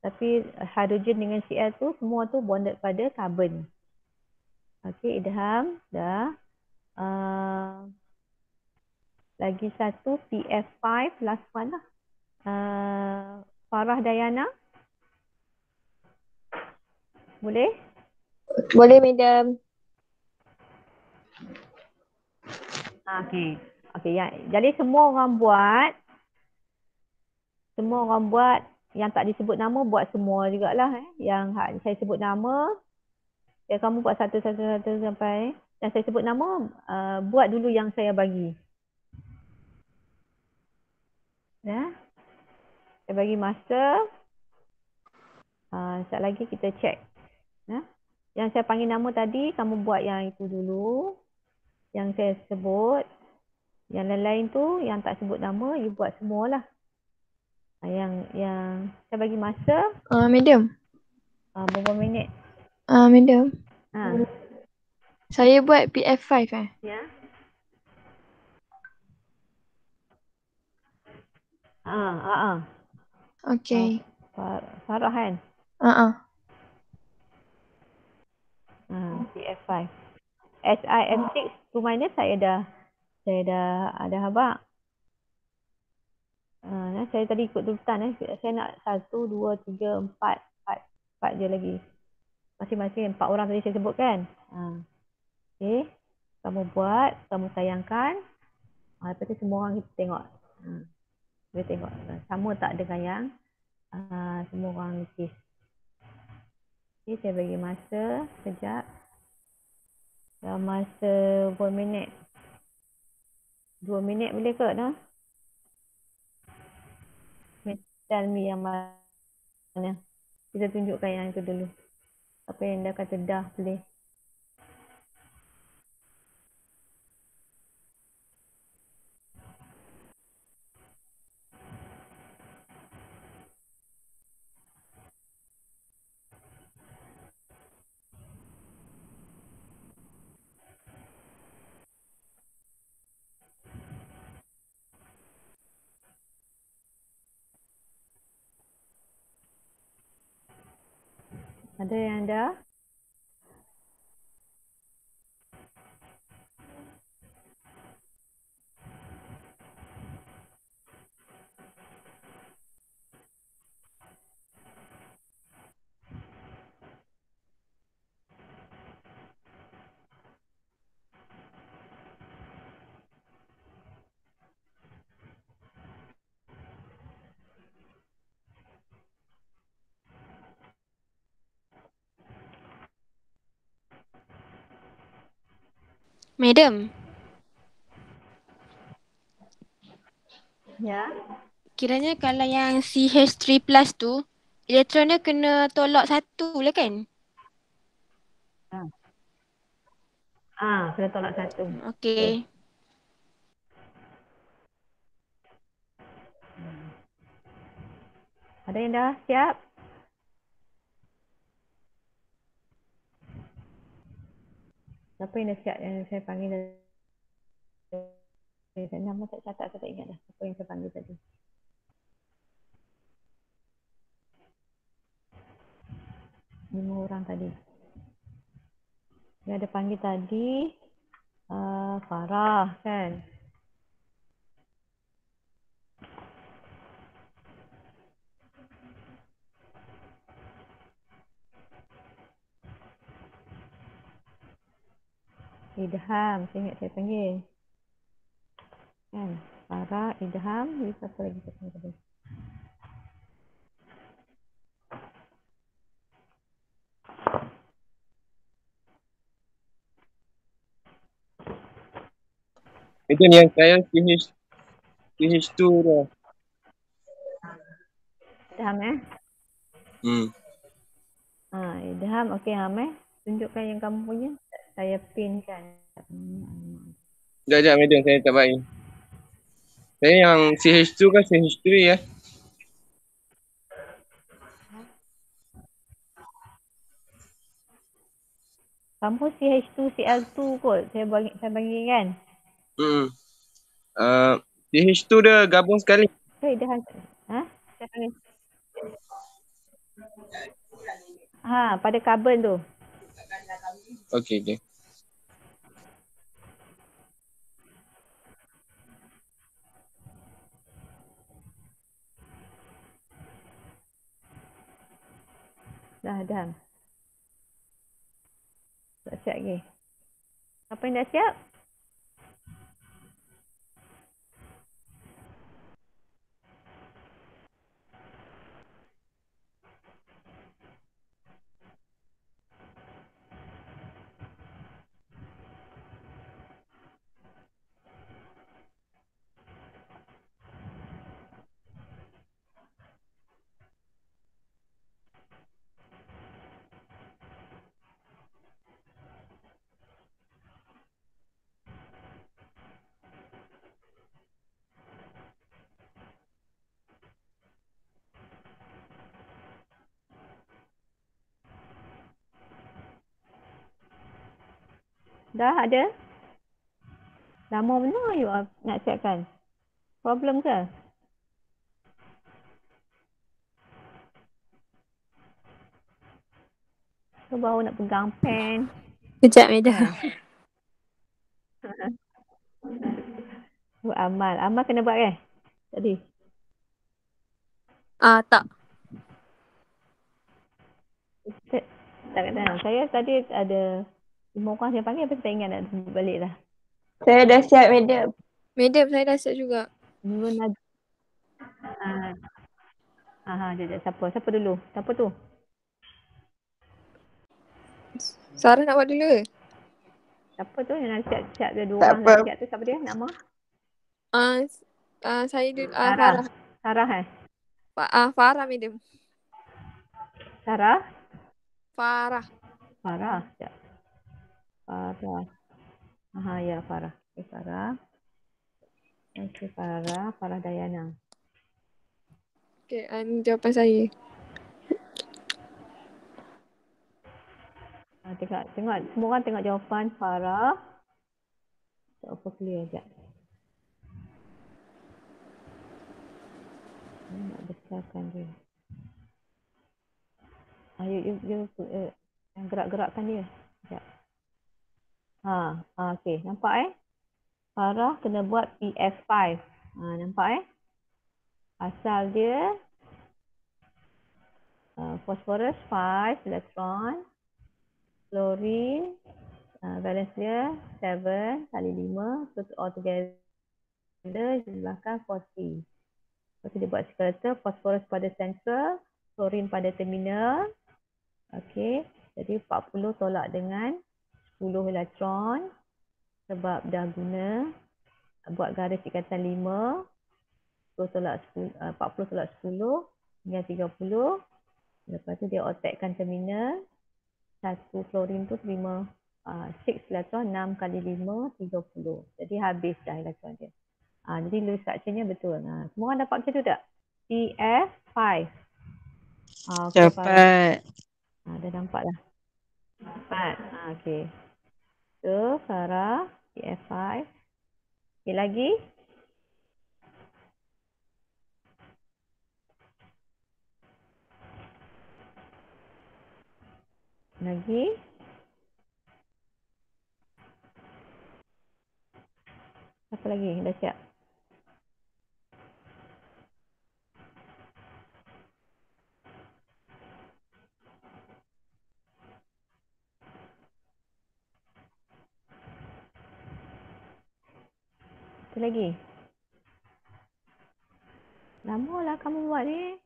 Tapi hydrogen dengan Cl tu semua tu bonded pada carbon. Okey, Idham dah. Uh, lagi satu PF5 last one lah. Uh, Farah Dayana. Boleh? Boleh, madam. Ha, Okey. Okey, ya. Jadi semua orang buat semua orang buat yang tak disebut nama buat semua jugalah eh. Yang hak saya sebut nama ya kamu buat satu satu satu sampai yang saya sebut nama uh, buat dulu yang saya bagi. Ya. Saya bagi masa. Uh, sekejap lagi kita check. Ya. Yang saya panggil nama tadi, kamu buat yang itu dulu. Yang saya sebut. Yang lain-lain tu yang tak sebut nama you buat semualah. Ah, Yang yang saya bagi masa Uh, madam. uh, berapa minit? Uh, madam. Ha. Saya buat PF5 eh. Ya. Ah, ah, ah. Okay. Far- Farah kan? Uh uh. Ha, CF5. SIM6 tu mana saya dah saya dah ada habaq. Ha, saya tadi ikut urutan eh. Saya nak satu, dua, tiga, empat, empat, empat je lagi. Masing-masing empat orang tadi saya sebut kan. Ha. Okay. Kamu buat, kamu tayangkan. Ha, lepas tu semua orang kita tengok. Ha. Kita tengok. Sama tak dengan yang uh, semua orang lukis. Okay, saya bagi masa sekejap. Dalam masa berapa minit? Dua minit boleh ke dah? Dan mi yang mana? Kita tunjukkan yang itu dulu. Apa yang dah kata dah boleh. Ada yang dah? Madam, Ya. kiranya kalau yang CH3 plus tu, elektronnya kena tolak satu lah kan? Ah, kena tolak satu. Okey. Ada yang dah siap? Siapa yang siap yang saya panggil dah? Eh, saya nama tak catat, saya tak ingat dah. Apa yang saya panggil tadi. Lima orang tadi. Dia ada panggil tadi. Uh, Farah kan? Idham, saya ingat saya panggil. Kan? Farah, Idham, ni siapa lagi saya panggil tadi? Itu ni yang saya CH CH2 tu. Idham eh? Hmm. Ha, Idham, okey Ham eh. Tunjukkan yang kamu punya. Saya pin kan. Sekejap, sekejap madam saya tak baik. Saya yang CH2 kan CH3 ya. Kamu CH2, CL2 kot. Saya bagi, saya bagi kan? Hmm. Uh, CH2 dia gabung sekali. Ke Idham? Ha? Saya panggil. Ha, pada carbon tu. Okey, okey. Dah, dah. Tak siap lagi. Apa yang dah siap? Dah ada? Lama benar you nak siapkan. Problem ke? So baru nak pegang pen. Kejap madam. Buat amal. Amal kena buat kan? Tadi. Ah tak. Tak, tak kena. Saya tadi ada lima orang saya panggil tapi tak ingat nak sebut balik dah. Saya dah siap madam. Madam saya dah siap juga. Nurul Najib. Ah. Ah, jap, jap. Siapa? Siapa dulu? Siapa tu? Sarah nak buat dulu ke? Siapa tu yang nak siap-siap dia dua Tak orang apa. nak siap tu? Siapa dia? Nama? Ah ah saya dulu ah Sarah. Farah. Sarah eh? Fa- Ah Farah madam. Sarah? Farah. Farah. Sekejap. Farah. Aha, ya Farah. Okay, Farah. Okay, Farah. Farah Dayana. Okay, ni jawapan saya. Ha, tengok, tengok. Semua orang tengok jawapan Farah. Tak apa clear sekejap. Nak besarkan dia. Ha, you, you, you, uh, gerak-gerakkan dia. Sekejap. Ha, ha okey. Nampak eh? Farah kena buat PF5. Ha, nampak eh? Asal dia uh, phosphorus 5 elektron fluorine uh, valence dia 7 kali 5 so all together jumlahkan 40 lepas tu dia buat skeleton phosphorus pada central fluorine pada terminal okey jadi 40 tolak dengan 10 elektron sebab dah guna buat garis ikatan 5 10 tolak 10, uh, 40 tolak 10 dengan 30 lepas tu dia otakkan terminal satu fluorine tu terima uh, 6 elektron 6 kali 5 30 jadi habis dah elektron dia. Uh, jadi Lewis structure-nya betul. Uh, semua orang dapat macam tu tak? PF5 uh, okay, Dapat. uh, dah nampak dah? Dapat uh, okay so Farah PF5 okay lagi? Lagi? Apa lagi? Dah siap Apa lagi? Lama lah kamu buat ni.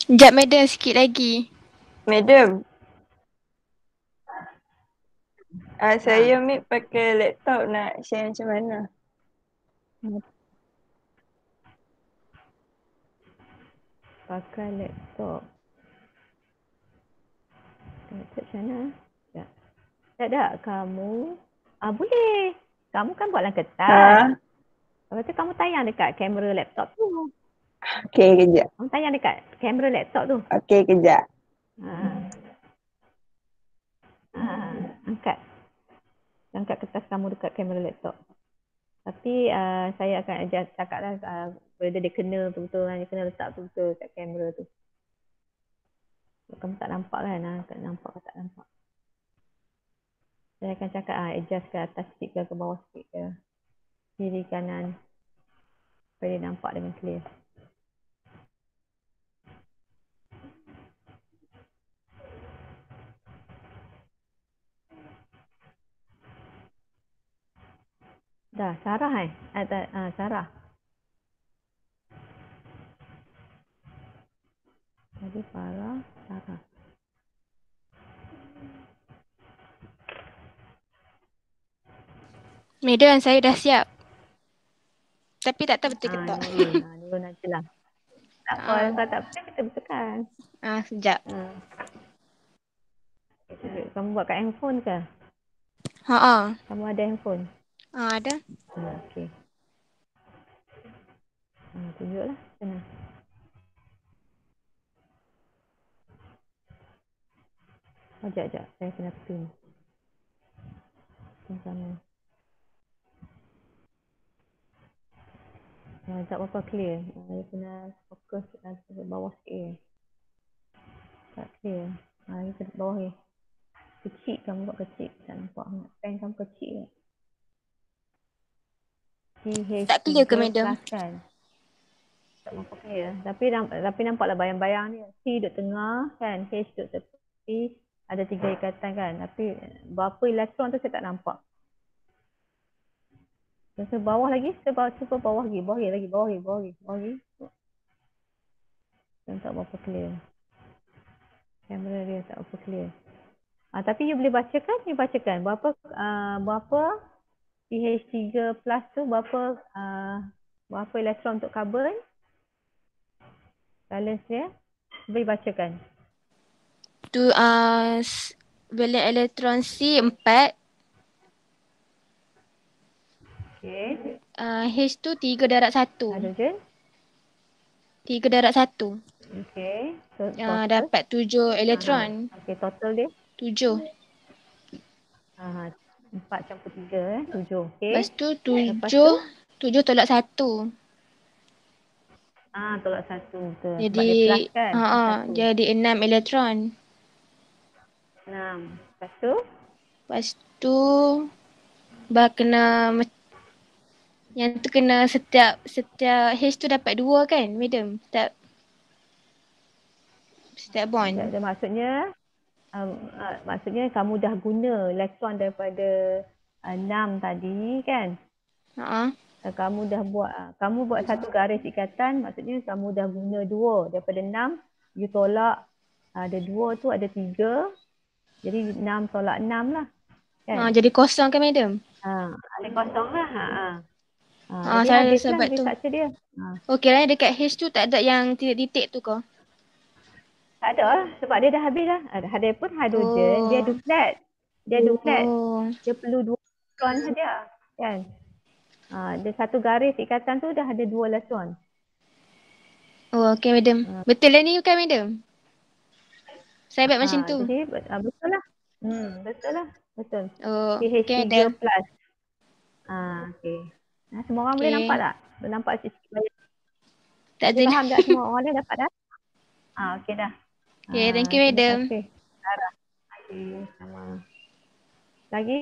Sekejap madam sikit lagi. Madam. Ah, saya ambil pakai laptop nak share macam mana? Pakai laptop. Laptop macam mana? Tak. Tak tak kamu. Ah boleh. Kamu kan buat dalam kertas. Ha? Lepas tu kamu tayang dekat kamera laptop tu. Okey, kejap. Kamu tayang dekat kamera laptop tu. Okey, kejap. Ha. Ha. Angkat. Angkat kertas kamu dekat kamera laptop. Tapi uh, saya akan adjust cakap lah uh, whether dia kena betul-betul kan. Dia kena letak betul-betul kat kamera tu. Kamu tak nampak kan? Ha? Tak nampak tak nampak. Saya akan cakap ah adjust ke atas sikit ke ke bawah sikit ke. Kiri kanan. Supaya dia nampak dengan clear. Dah, Sarah eh? Ah, ah, Sarah. Tadi Farah, Sarah. Madam saya dah siap. Tapi tak tahu betul ke Ah, tak. Nurul nanti lah. Tak apa, Ah. kalau tak betul kita betulkan. Ah sekejap. Ah. Kamu buat kat handphone ke? Ha ah. Kamu ada handphone? Ah ada. Ah, okey. Ah, tunjuklah. Sana. Oh, sekejap, sekejap. Saya kena pin. Pin sana. Uh, tak apa-apa clear. Uh, saya kena fokus uh, bawah sikit. Tak clear. Uh, kita bawah ni. Kecil kamu buat kecil. Tak nampak sangat. Pen kamu kecil ke? CH Tak clear ke, madam? Kan? Tak nampak clear. Tapi, tapi nampaklah bayang-bayang ni. C duduk tengah kan. H duduk tepi ada tiga ikatan kan tapi berapa elektron tu saya tak nampak Rasa bawah lagi, cuba, cuba bawah lagi, bawah lagi, bawah lagi, bawah lagi, bawah lagi. Dan tak berapa clear. Kamera dia tak berapa clear. Ah, tapi you boleh bacakan, you bacakan. Berapa, uh, berapa PH3 plus tu, berapa, uh, berapa elektron untuk carbon. Balance dia. Boleh bacakan tu uh, valence elektron C 4. Okay. Uh, H tu 3 darab 1. Hidrogen? 3 darab 1. Okay. So, uh, dapat 7 elektron. Uh, okay, total dia? 7. Uh, 4 campur 3 eh, 7. Okay. Lepas tu 7, Lepas tu? 7 tolak 1. Ah, tolak 1 betul. Jadi, kan? uh, uh, jadi 6 elektron. Enam. Lepas tu? Lepas tu bah kena yang tu kena setiap setiap H tu dapat dua kan madam? Setiap setiap bond. Tak maksudnya um, uh, maksudnya kamu dah guna elektron daripada uh, enam tadi kan? Ha. Uh, kamu dah buat uh, kamu buat satu garis ikatan maksudnya kamu dah guna dua daripada enam you tolak uh, ada dua tu ada tiga jadi enam tolak enam lah. Kan? Ha, jadi kosong kan madam? Ha, ada kosong lah. Ha, ha. Ha, ha saya lah sebab tu. Dia. Ha. Okey lah dekat H tu tak ada yang titik-titik tu kau? Tak ada lah sebab dia dah habis lah. Ada pun hidrogen, oh. dia duplet. Dia duplet. Oh. Dia perlu dua elektron saja. Kan? Ha, dia satu garis ikatan tu dah ada dua elektron. Oh okey madam. Ha. Betul lah ni bukan madam? Saya buat ha, macam tu. Jadi uh, betul lah. Hmm, betul lah. Betul. Oh, PH3 okay, plus. Ah, okay. Nah, semua orang okay. boleh nampak tak? Boleh nampak sikit banyak. Tak ada. Faham tak semua orang dah dapat dah? Ah, okay dah. Okay, ah, thank you madam. Okay. Sarah. Okay, sama. Lagi?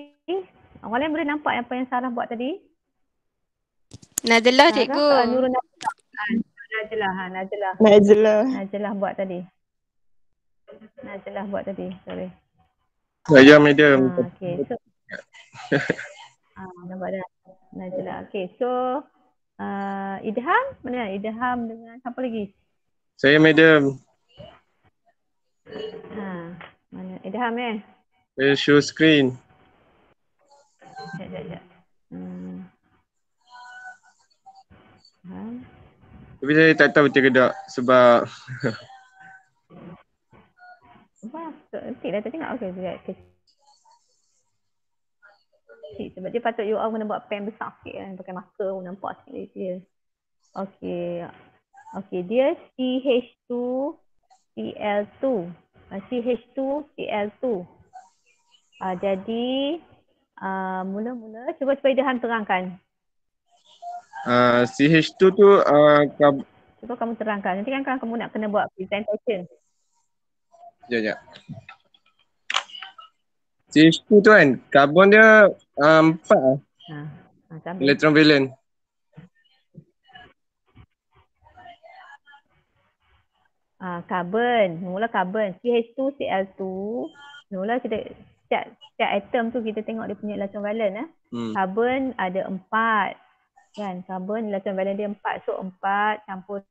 Orang lain boleh nampak apa yang Sarah buat tadi? Najlah cikgu. Sarah, Nurul Najlah. Najlah, ha, Najlah. Najlah. Najlah buat tadi. Najlah buat tadi, sorry. Saya madam. Ah, okay, so. ah, nampak dah. Najlah. Okay, so. Uh, Idham, mana Idham dengan siapa lagi? Saya madam. Ha, mana Idham eh? Saya show screen. Sekejap, sekejap, sekejap. Hmm. Ha? Tapi saya tak tahu betul ke tak sebab Wah, cantik lah. Tengok okey juga. Kecil. Sebab dia patut you all kena buat pen besar sikit kan. Pakai marker pun nampak sikit dia. Okey. Okey, dia CH2 Cl2. Uh, CH2 Cl2. Uh, jadi uh, mula-mula cuba supaya dia terangkan. Uh, CH2 tu uh, Cuba kamu terangkan. Nanti kan kamu nak kena buat presentation. Sekejap, sekejap. CH2 tu kan, karbon dia uh, empat lah. Ha, Elektron valent. Ah, karbon. Mula karbon. CH2, Cl2. Mula kita setiap, setiap atom tu kita tengok dia punya elektron valent eh. Hmm. Karbon ada empat. Kan? Karbon elektron valent dia empat. So empat campur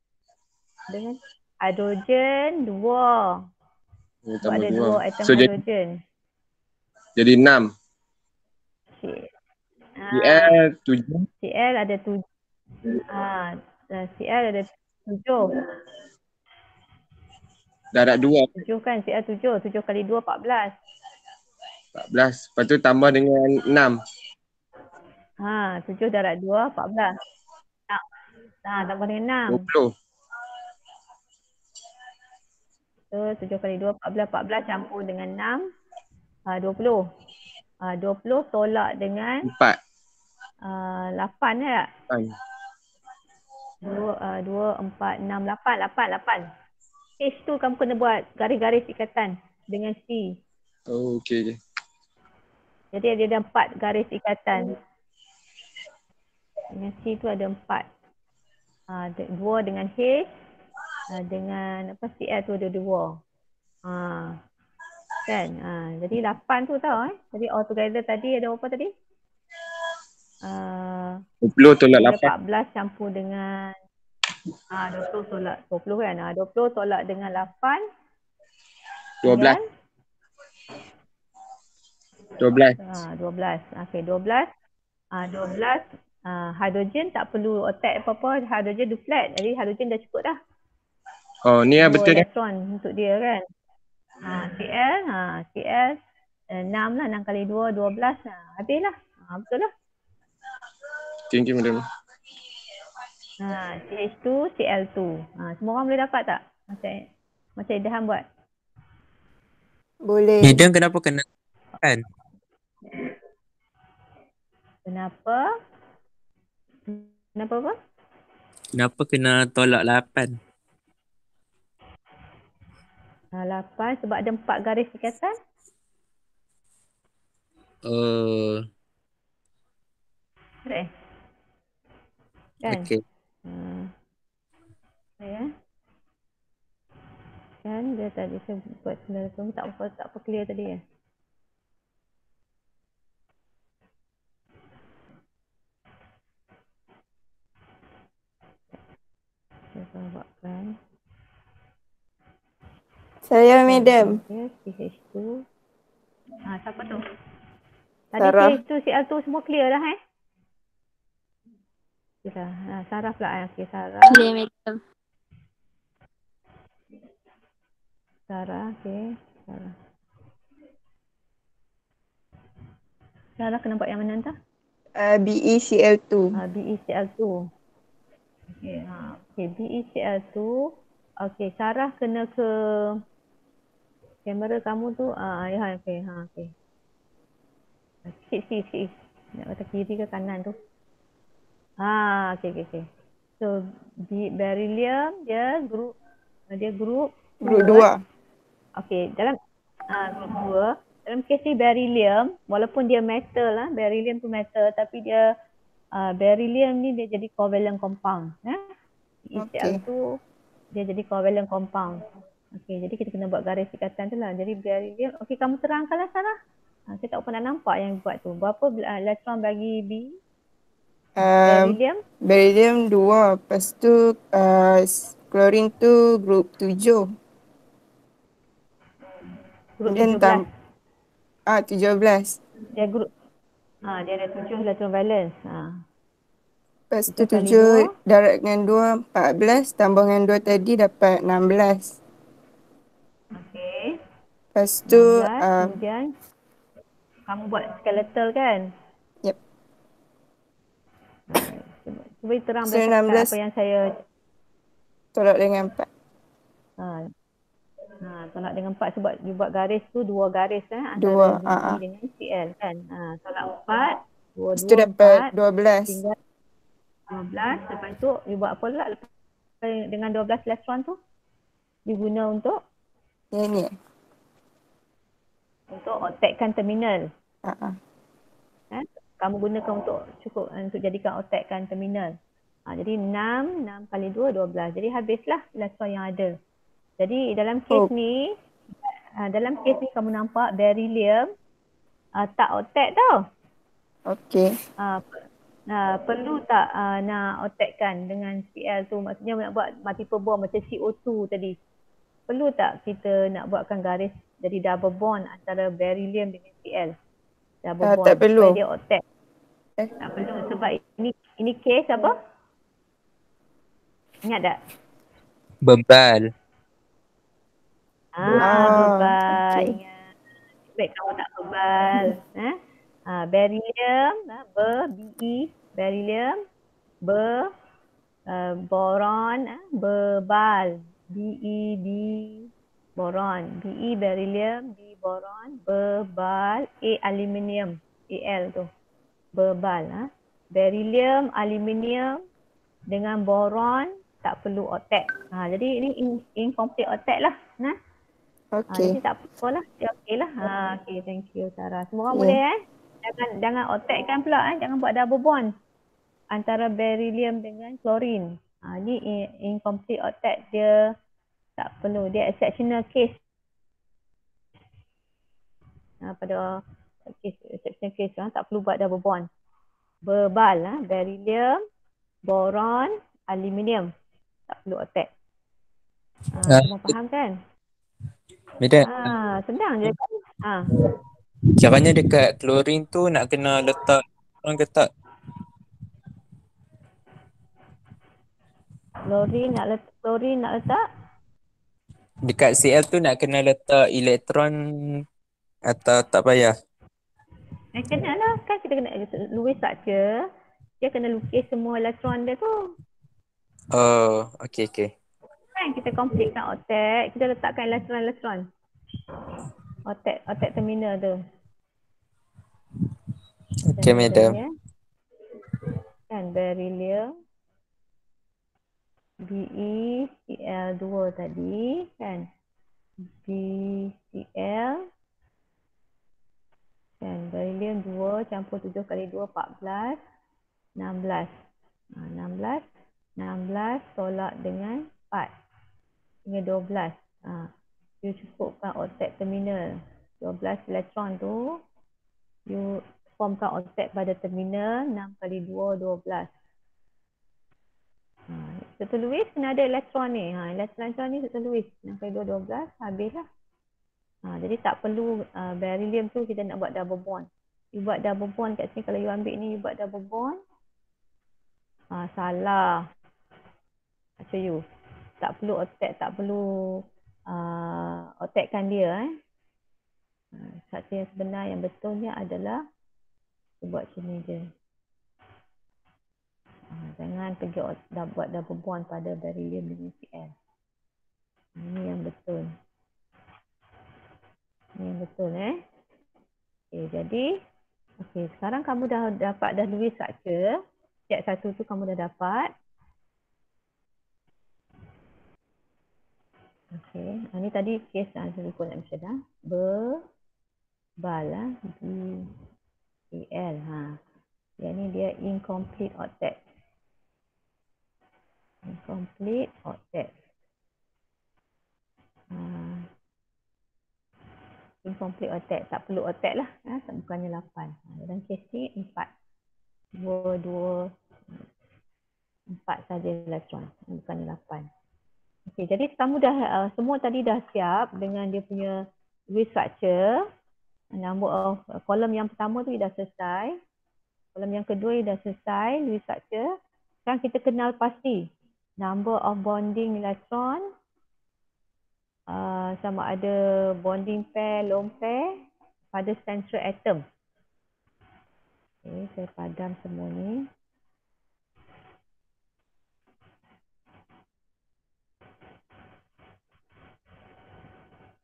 dengan hidrogen dua. Ada dua atom so, hidrogen. Jadi enam. CL tujuh. CL ada tujuh. Ah, CL ada tujuh. Darat dua. Tujuh kan, CL tujuh. Tujuh kali dua, empat belas. Empat belas. Lepas tu tambah dengan enam. Ha, tujuh darat dua, empat belas. Ha, tambah dengan enam. Dua puluh. So, 7 kali 2, 14. 14 campur dengan 6. Uh, 20. Uh, 20 tolak dengan 4. Uh, 8 ya tak? 8. 2, uh, 2, 4, 6, 8. 8, 8. H tu kamu kena buat garis-garis ikatan dengan C. Oh, okay, okay. Jadi dia ada empat garis ikatan. Dengan C tu ada empat. Uh, dua dengan H. Uh, dengan apa CL tu ada dua. Uh, kan? Uh, jadi lapan tu tau eh. Jadi all together tadi ada berapa tadi? Uh, 20 tolak 8. 14 campur dengan ah uh, 20 tolak 20 kan. Ah uh, 20 tolak dengan 8. 12. Dengan 12. Ah, 12. Okey, 12. Ah, 12. Ah, hidrogen tak perlu attack apa-apa. Hidrogen flat. Jadi hidrogen dah cukup dah. Oh, ni lah betul ni. untuk dia kan. Ah, Cl, ah, Cl eh, 6 lah, 6 kali 2, 12 lah. Habis lah. Ah, betul lah. Thank you, madam. Ha, CH2, Cl2. Ha, semua orang boleh dapat tak? Macam macam Idham buat. Boleh. Madam kenapa kena kan? Kenapa? Kenapa apa? Kenapa kena tolak 8? Ha, 8 sebab ada 4 garis ikatan. Uh, eh. Kan? Okay. Hmm. Ya. Kan dia tadi saya buat sebenarnya tu tak apa tak apa clear tadi ya. Saya buatkan. Saya madam. Ya, CH2. Ha, siapa tu? Tadi Sarah. CH2, CL2 semua clear dah eh? Kita, ha, Sarah pula eh. Okay, Sarah. Clear madam. Sarah, okay. Sarah. Sarah kena buat yang mana entah? Uh, BECL2. Uh, BECL2. Okay, ha. okay, BECL2. Okay, Sarah kena ke kamera kamu tu. Ah, uh, ya, okay, ha, okay. Sikit, sikit, sikit. Nak kata kiri ke kanan tu. Ah, okay, okay, okay. So, beryllium dia group dia group group dua. Okay, dalam ah group dua. Dalam kes ni beryllium, walaupun dia metal lah, beryllium tu metal tapi dia uh, beryllium ni dia jadi covalent compound. Eh? Okay. tu dia jadi covalent compound. Okay, jadi kita kena buat garis ikatan tu lah. Jadi beryllium, okay kamu terangkanlah Sarah. Ha, saya tak pernah nampak yang buat tu. Berapa elektron bagi B? Um, beryllium? Beryllium dua. Lepas tu uh, klorin tu grup tujuh. Grup tujuh belas. Ah, tujuh belas. Dia grup. Ah, dia ada tujuh elektron valence. Ah. Lepas tu tujuh darab dengan dua, empat belas. Tambah dengan dua tadi dapat enam belas. Lepas tu. 16, uh, kemudian kamu buat skeletal kan? Yep. Cuba terang so, apa yang saya tolak dengan empat. Ha. Ha, tolak dengan empat sebab you buat garis tu dua garis eh antara dua, B uh-huh. dengan CL kan. Ha, tolak empat, dua, dua, dapat dua belas. Dua belas, lepas tu you buat apa pula lepas dengan dua belas elektron tu? Diguna untuk? Yang ni untuk otakkan terminal. Uh-huh. Eh? Kamu gunakan untuk cukup untuk jadikan otakkan terminal. Ha, jadi 6, 6 kali 2, 12. Jadi habislah elektron yang ada. Jadi dalam kes oh. ni, uh, dalam kes ni kamu nampak beryllium uh, tak otak tau. Okey. Uh, uh, perlu tak uh, nak otakkan dengan Cl tu? Maksudnya nak buat multiple bond macam CO2 tadi. Perlu tak kita nak buatkan garis jadi double bond antara beryllium dengan Cl. Double uh, bond tak perlu. dia otak. Eh? Tak perlu sebab ini ini case apa? Ingat tak? Bebal. Ah, ah bebal. Okay. Ingat. Baik kamu tak bebal. eh? Ah, beryllium, ah, ber, B-E, beryllium, ber, uh, boron, ah, bebal, B-E-B, boron. Be beryllium, B boron, berbal, A aluminium, Al tu. Berbal. Ha? Beryllium, aluminium dengan boron tak perlu otak. Ha, jadi ini in, incomplete otak lah. Nah. Ha, Okay. jadi tak apa lah. Dia okey lah. Ha, okay, thank you Sarah. Semua orang Yeah. boleh eh. Jangan jangan otakkan pula eh. Jangan buat double bond antara beryllium dengan chlorine. Ha, ni in- incomplete otak dia tak perlu. Dia exceptional case. Ha, pada case, exceptional case ha, tak perlu buat double bond. Berbal ha, beryllium, boron, aluminium. Tak perlu otak. Ha, Ah, semua faham kan? Madam, Ha, senang je kan? Ha. caranya dekat klorin tu nak kena letak orang ke tak? Chlorine nak letak, chlorine nak letak. Dekat Cl tu nak kena letak elektron atau tak payah? Eh, kena lah. Kan kita kena lukis structure. Dia kena lukis semua elektron dia tu. Oh, okey okey. Kan kita completekan otak. Kita letakkan elektron-elektron. Otak, otak terminal tu. Okey madam. Kan beryllium. BeCl2 tadi kan. BCl. Kan beryllium 2 campur 7 kali 2 14. 16. Ha, 16. 16 tolak dengan 4. Hingga 12. Ha, you cukupkan otak terminal. 12 elektron tu. You formkan otak pada terminal 6 kali 2, 12. Ha, Dr. Lewis ada elektron ni. Ha, elektron ni Dr. Lewis. 6 kali 2, 12. Habislah. Ha, jadi tak perlu uh, beryllium tu kita nak buat double bond. You buat double bond kat sini kalau you ambil ni you buat double bond. Ha, salah. Show you. Tak perlu otak, tak perlu uh, otakkan dia eh. Ha, satu yang sebenar yang betulnya adalah buat macam ni je. Ha, jangan pergi dah buat double bond pada beryllium dengan Cl. Ini yang betul. Ini yang betul eh. Okay, jadi okay, sekarang kamu dah dapat dah Lewis structure. Step satu tu kamu dah dapat. Okay, ha, ni tadi case ah, saya ikut nak macam dah. Berbal lah. B, E, L. Ha. Yang ni dia incomplete octet. Incomplete octet. Ha. Incomplete octet. Tak perlu octet lah. Ha. Tak bukannya 8. Ha. Dalam case ni 4. Dua, dua, empat saja elektron. Bukannya 8. Okey, jadi kamu dah uh, semua tadi dah siap dengan dia punya Lewis structure. Number of uh, kolom yang pertama tu dah selesai. Kolom yang kedua dah selesai Lewis structure. Sekarang kita kenal pasti number of bonding electron uh, sama ada bonding pair, lone pair pada central atom. Okay, saya padam semua ni.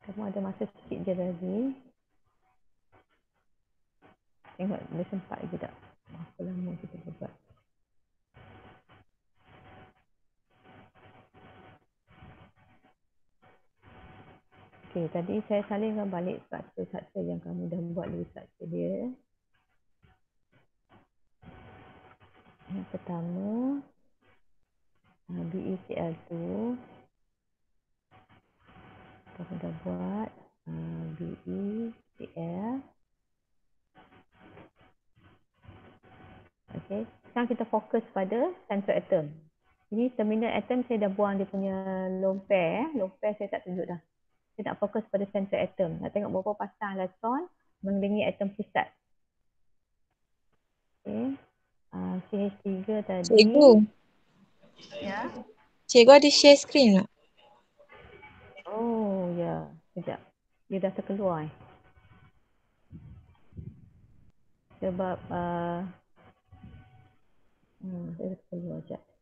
Kamu ada masa sikit je lagi. Tengok boleh sempat ke tak? Berapa lama kita buat. Okey, tadi saya salingkan balik structure-structure yang kamu dah buat dulu structure dia. Yang pertama, uh, BECL2. Kamu dah buat uh, BECL. Okey, sekarang kita fokus pada central atom. Ini terminal atom saya dah buang dia punya lone pair. Eh. Pair saya tak tunjuk dah. Saya nak fokus pada central atom. Nak tengok berapa pasang elektron mengelilingi atom pusat. Okey. Uh, CH3 tadi. Cikgu, Ya. cikgu ada share screen tak? Oh, ya. Sekejap. Dia dah terkeluar. Eh. Sebab uh, hmm, dia terkeluar sekejap.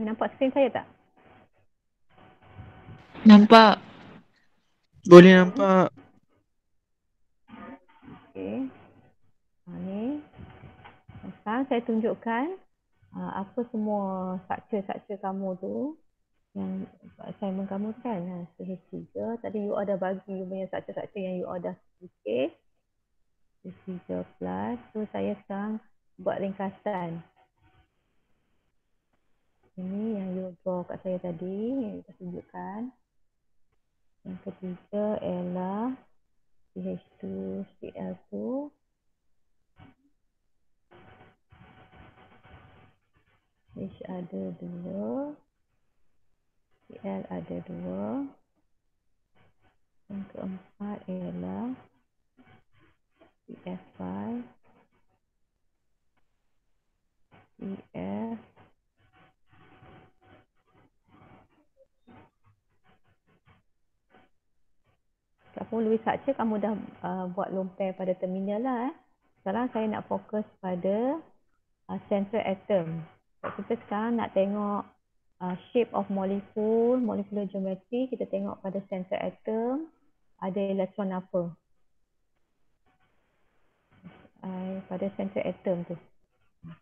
Nampak skrin saya tak? Nampak. Boleh nampak. Okey. Ha, ni. Sekarang saya tunjukkan uh, apa semua structure-structure kamu tu yang assignment kamu tu kan. Ha, stage 3. Tadi you dah bagi you punya structure-structure yang you dah fikir. Stage 3 plus. So saya sekarang buat ringkasan. Ini yang you draw kat saya tadi. Yang saya tunjukkan. Yang ketiga ialah CH2, CL2. H ada dua. CL ada dua. Yang keempat ialah CF5. CF kamu lebih structure kamu dah uh, buat lompeng pada terminal lah eh. Sekarang saya nak fokus pada uh, central atom. Kita sekarang nak tengok uh, shape of molecule, molecular geometry. Kita tengok pada central atom ada elektron apa. Uh, pada central atom tu.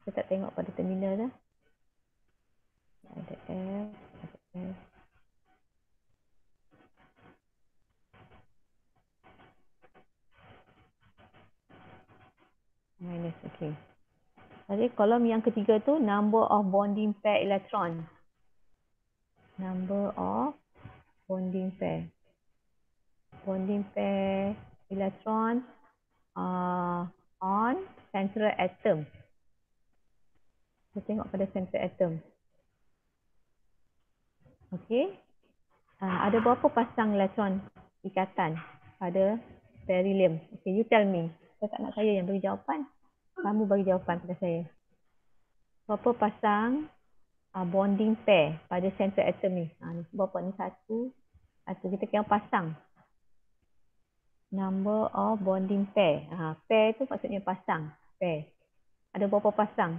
Kita tak tengok pada terminal lah. Ada F, ada F. minus okay. Jadi kolom yang ketiga tu number of bonding pair electron. Number of bonding pair. Bonding pair electron uh, on central atom. Kita tengok pada central atom. Okay. Uh, ada berapa pasang elektron ikatan pada beryllium? Okay, you tell me. Saya tak nak saya yang bagi jawapan. Kamu bagi jawapan pada saya. Berapa pasang uh, bonding pair pada central atom ni? Ha, ni berapa ni? Satu. Satu. Kita kira pasang. Number of bonding pair. Ha, pair tu maksudnya pasang. Pair. Ada berapa pasang?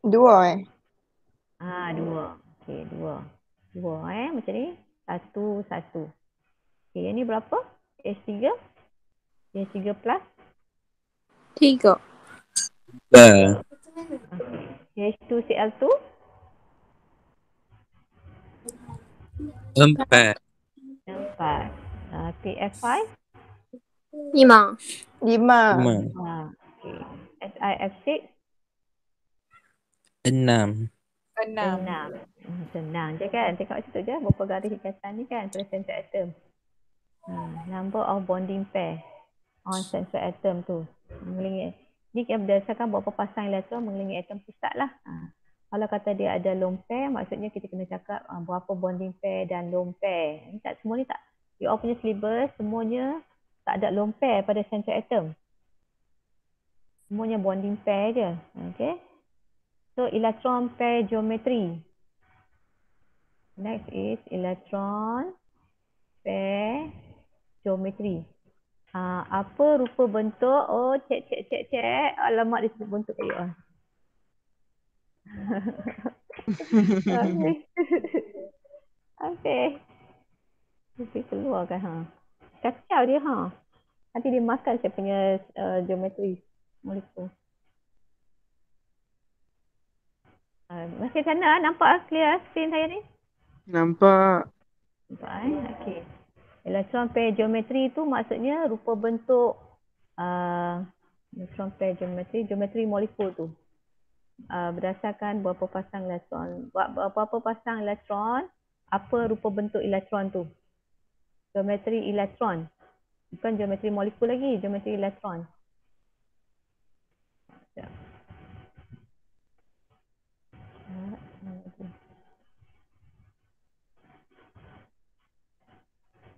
Dua eh. Ah, dua. Okey, dua. Dua eh macam ni. Satu, satu. Okey, yang ni berapa? H3. Yang tiga plus? Tiga. Tiga. Okay. H2CL2? Empat. Empat. Uh, PF5? Lima. Lima. Lima. Uh, okay. SIF6? Enam. Enam. Enam. Hmm, senang je kan? Tengok situ je berapa garis ikatan ni kan? Presenter atom. Hmm. Number of bonding pair on central atom tu. Mengelilingi. Ni berdasarkan berapa pasang elektron mengelilingi atom pusat lah. Ha. Kalau kata dia ada lone pair, maksudnya kita kena cakap uh, berapa bonding pair dan lone pair. Ni tak, semua ni tak. You all punya syllabus, semuanya tak ada lone pair pada central atom. Semuanya bonding pair je. Okay. So, electron pair geometry. Next is electron pair geometry. Ha, apa rupa bentuk? Oh, cek, cek, cek, cek. Alamak, dia sebut bentuk kayu. Ah. okay. okay. Dia keluar kan, ha. Kacau dia, ha. Nanti dia makan saya punya uh, geometri molekul. Uh, masih sana, nampak clear screen saya ni? Nampak. Nampak eh? Okay. Elektron pair geometri tu maksudnya rupa bentuk uh, pair geometri, geometri molekul tu. Uh, berdasarkan berapa pasang elektron, berapa pasang elektron, apa rupa bentuk elektron tu. Geometri elektron. Bukan geometri molekul lagi, geometri elektron. Ya.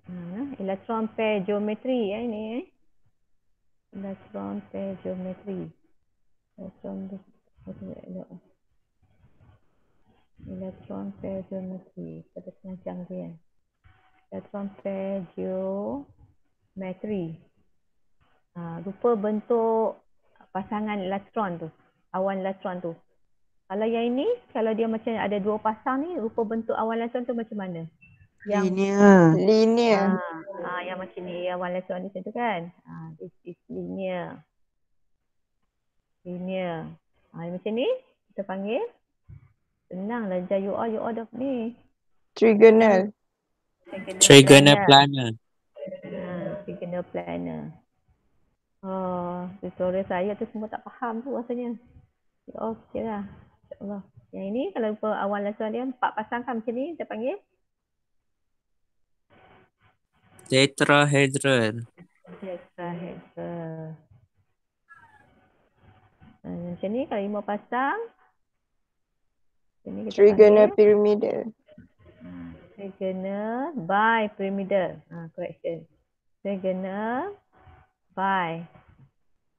Hmm, elektron pair geometri ya ini eh. Elektron pair geometri. Elektron elektron pair geometri pada semacam dia. Elektron pair geometri. Ha, rupa bentuk pasangan elektron tu. Awan elektron tu. Kalau yang ini, kalau dia macam ada dua pasang ni, rupa bentuk awal lesson tu macam mana? Yang linear. Linear. Ha, ha, yang macam ni, awal lesson ni tu kan? Ha, this is linear. Linear. Ha, macam ni, kita panggil. Senang lah, you all, you all dah ni. Trigonal. Trigonal planner. Ha, trigonal planner. Oh, tutorial saya tu semua tak faham tu rasanya. Oh, okey lah. InsyaAllah. Yang ini kalau lupa awal lesson dia empat pasang kan macam ni kita panggil. Tetrahedral. Tetrahedral. Uh, macam ni kalau lima pasang. Trigonal pyramidal. Trigonal by pyramidal. Ha, correction. Trigonal by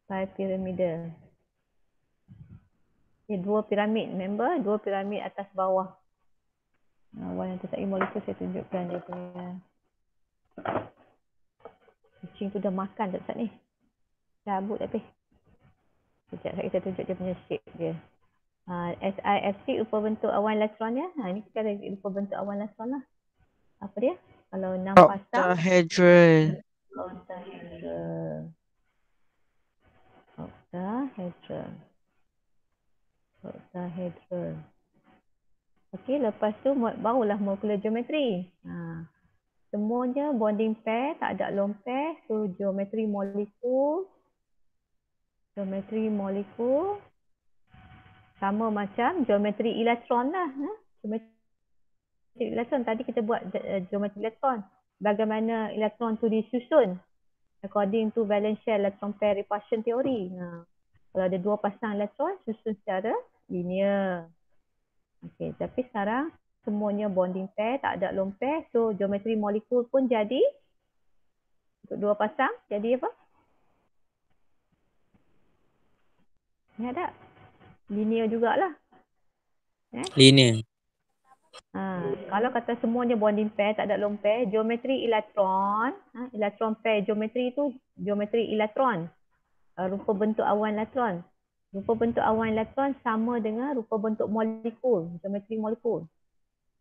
by pyramidal. Ini dua piramid, remember? Dua piramid atas bawah. Ha, warna yang tak molekul saya tunjukkan dia punya. Kucing tu dah makan tak ni? Cabut tapi. Sekejap kita tunjuk dia punya shape dia. Uh, SIFC rupa bentuk awan elektron ya. Ha, ini kita ada rupa bentuk awan elektron lah. Apa dia? Kalau enam pasang. Octahedral. Octahedral. Octahedral. Octahedral. Okey, lepas tu barulah molecular geometry. Ha. Semuanya bonding pair, tak ada lone pair. So, geometri molekul. Geometri molekul sama macam geometri elektron lah. Ha? Geometri elektron tadi kita buat uh, geometri elektron. Bagaimana elektron tu disusun according to valence shell electron pair repulsion theory. Ha. Kalau ada dua pasang elektron susun secara linear. Okey, tapi sekarang semuanya bonding pair, tak ada lone pair. So geometri molekul pun jadi untuk dua pasang jadi apa? Ingat tak? linear jugalah. Eh? Linear. Ha, kalau kata semuanya bonding pair, tak ada lone pair, geometri elektron, ha, elektron pair geometri itu geometri elektron. Uh, rupa bentuk awan elektron. Rupa bentuk awan elektron sama dengan rupa bentuk molekul, geometri molekul.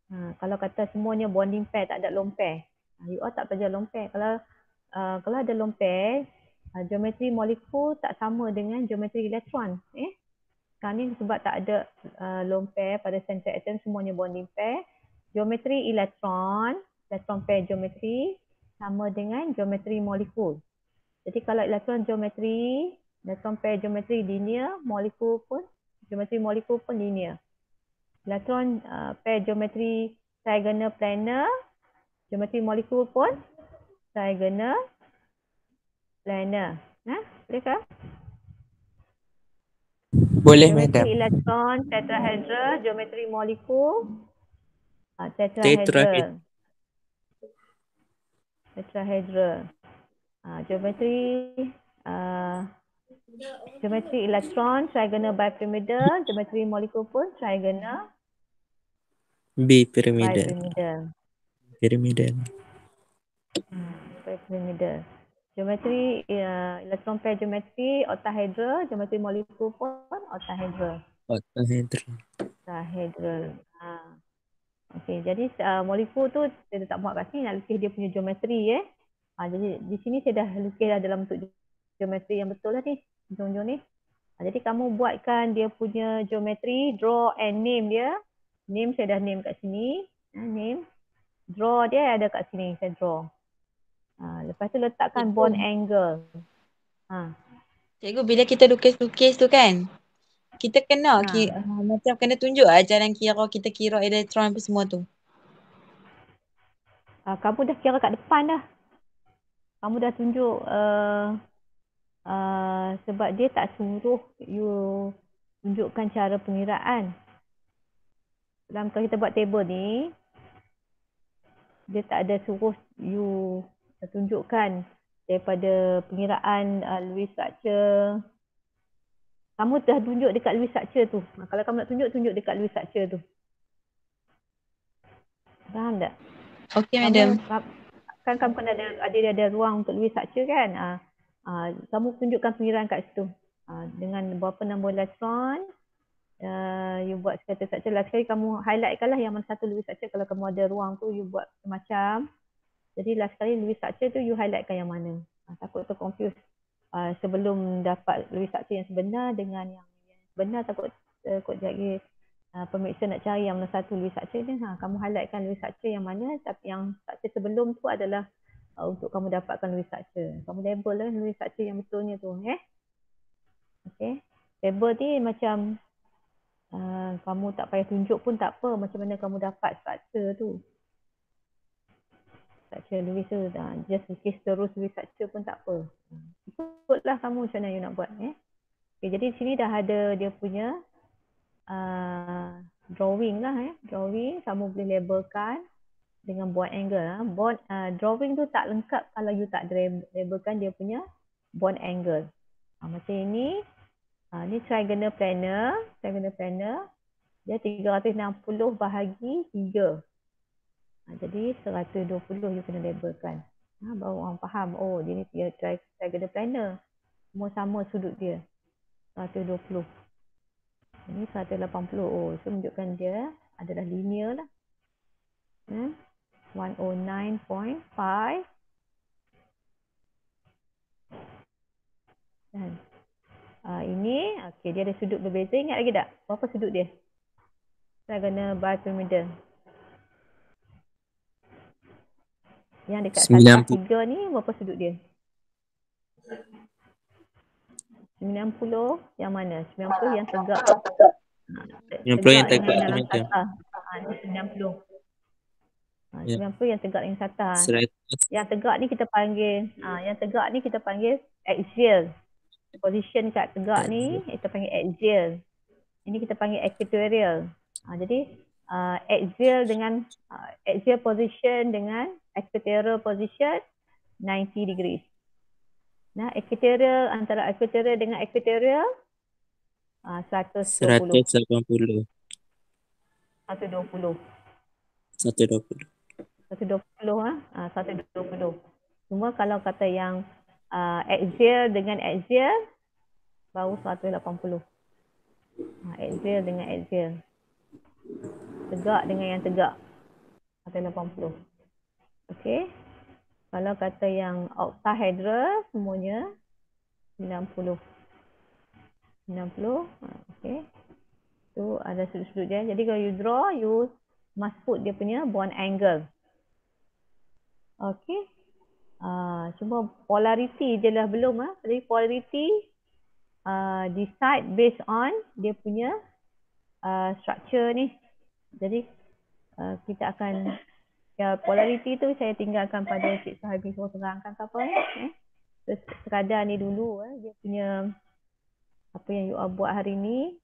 Ha, kalau kata semuanya bonding pair, tak ada lone pair. Ha, you all tak belajar lone pair. Kalau uh, kalau ada lone pair, uh, geometri molekul tak sama dengan geometri elektron. Eh? Sekarang ni sebab tak ada uh, lone pair pada center atom semuanya bonding pair. Geometri elektron, elektron pair geometri sama dengan geometri molekul. Jadi kalau elektron geometri, elektron pair geometri linear, molekul pun geometri molekul pun linear. Elektron uh, pair geometri trigonal planar, geometri molekul pun trigonal planar. Nah, boleh ke? Boleh madam. Elektron, tetrahedral, geometri molekul. Uh, tetrahedral. Tetrahedral. Uh, geometri uh, geometri elektron, trigonal bipyramidal, geometri molekul pun trigonal bipyramidal. Bipyramidal. Pyramidal. Hmm, bipyramidal. Geometri uh, elektron pair geometri octahedral, geometri molekul pun octahedral. Octahedral. Octahedral. Ha. Okey, jadi uh, molekul tu saya tak buat kat sini nak lukis dia punya geometri eh. Ha, jadi di sini saya dah lukis dah dalam bentuk geometri yang betul lah ni. Hujung-hujung ni. Ha, jadi kamu buatkan dia punya geometri, draw and name dia. Name saya dah name kat sini. Ha, name. Draw dia ada kat sini saya draw. Ha, lepas tu letakkan Cikgu. bond angle. Ha. Cikgu bila kita lukis-lukis tu kan, kita kena ha. ki, uh, macam kena tunjuk lah jalan kira kita kira elektron apa semua tu. Ha, kamu dah kira kat depan dah. Kamu dah tunjuk uh, uh, sebab dia tak suruh you tunjukkan cara pengiraan. Dalam kalau kita buat table ni, dia tak ada suruh you tunjukkan daripada pengiraan uh, Lewis structure. Kamu dah tunjuk dekat Lewis structure tu. Ha, kalau kamu nak tunjuk, tunjuk dekat Lewis structure tu. Faham tak? Okey, madam. Kan kamu kan ada ada ada ruang untuk Lewis structure kan? Ha, ha, kamu tunjukkan pengiraan kat situ. Ha, dengan berapa nombor elektron, uh, you buat scatter structure last sekali kamu highlightkan lah yang mana satu Lewis structure kalau kamu ada ruang tu you buat macam. Jadi last sekali Lewis structure tu you highlightkan yang mana. Uh, takut tu confuse uh, sebelum dapat Lewis structure yang sebenar dengan yang, yang sebenar takut uh, kot jadi uh, pemeriksa nak cari yang mana satu Lewis structure ni. Ha, kamu highlightkan Lewis structure yang mana tapi yang structure sebelum tu adalah uh, untuk kamu dapatkan Lewis structure kamu label lah Lewis structure yang betulnya tu eh. Okay. Label ni macam uh, kamu tak payah tunjuk pun tak apa macam mana kamu dapat structure tu. Structure Lewis tu dah just case terus Lewis structure pun tak apa. Ikutlah kamu macam mana you nak buat eh. Okay, jadi sini dah ada dia punya uh, drawing lah eh. Drawing kamu boleh labelkan dengan bond angle. Ha. Bond, uh, drawing tu tak lengkap kalau you tak labelkan dia punya bond angle. Ha, macam ini Ha, ni trigonal planner, trigonal planner. Dia 360 bahagi 3. Ha, jadi 120 you kena labelkan. Ha, baru orang faham, oh dia ni trigonal planner. Semua sama sudut dia. 120. Ini 180. Oh, so menunjukkan dia adalah linear lah. Hmm? 109.5 dan Uh, ini, okey dia ada sudut berbeza. Ingat lagi tak? Berapa sudut dia? Saya kena bipyramidal. Yang dekat tiga ni, berapa sudut dia? 90 yang mana? 90 yang tegak. 90 yang tegak. Dalam kata. Ha, 90. Ha, 90 yeah. yang tegak dengan sata. Yang tegak ni kita panggil, ha, yang tegak ni kita panggil axial position kat tegak ni kita panggil axial. Ini kita panggil equatorial. Ha, jadi uh, axial dengan uh, axial position dengan equatorial position 90 degrees. Nah, equatorial antara equatorial dengan equatorial uh, 120. 180. 120. 120. 120 ah, ha? 120. Cuma kalau kata yang uh, axial dengan axial baru 180. Ha, axial dengan axial. Tegak dengan yang tegak. 180. Okey. Kalau kata yang octahedral semuanya 90. 90. Ha, Okey. Tu ada sudut-sudut dia. Jadi kalau you draw, you must put dia punya bond angle. Okey. Uh, cuma polarity je lah belum ah. Jadi polarity uh, decide based on dia punya uh, structure ni. Jadi uh, kita akan ya polarity tu saya tinggalkan pada Cik Sahabi semua terangkan apa eh. Terus sekadar ni dulu eh dia punya apa yang you buat hari ni.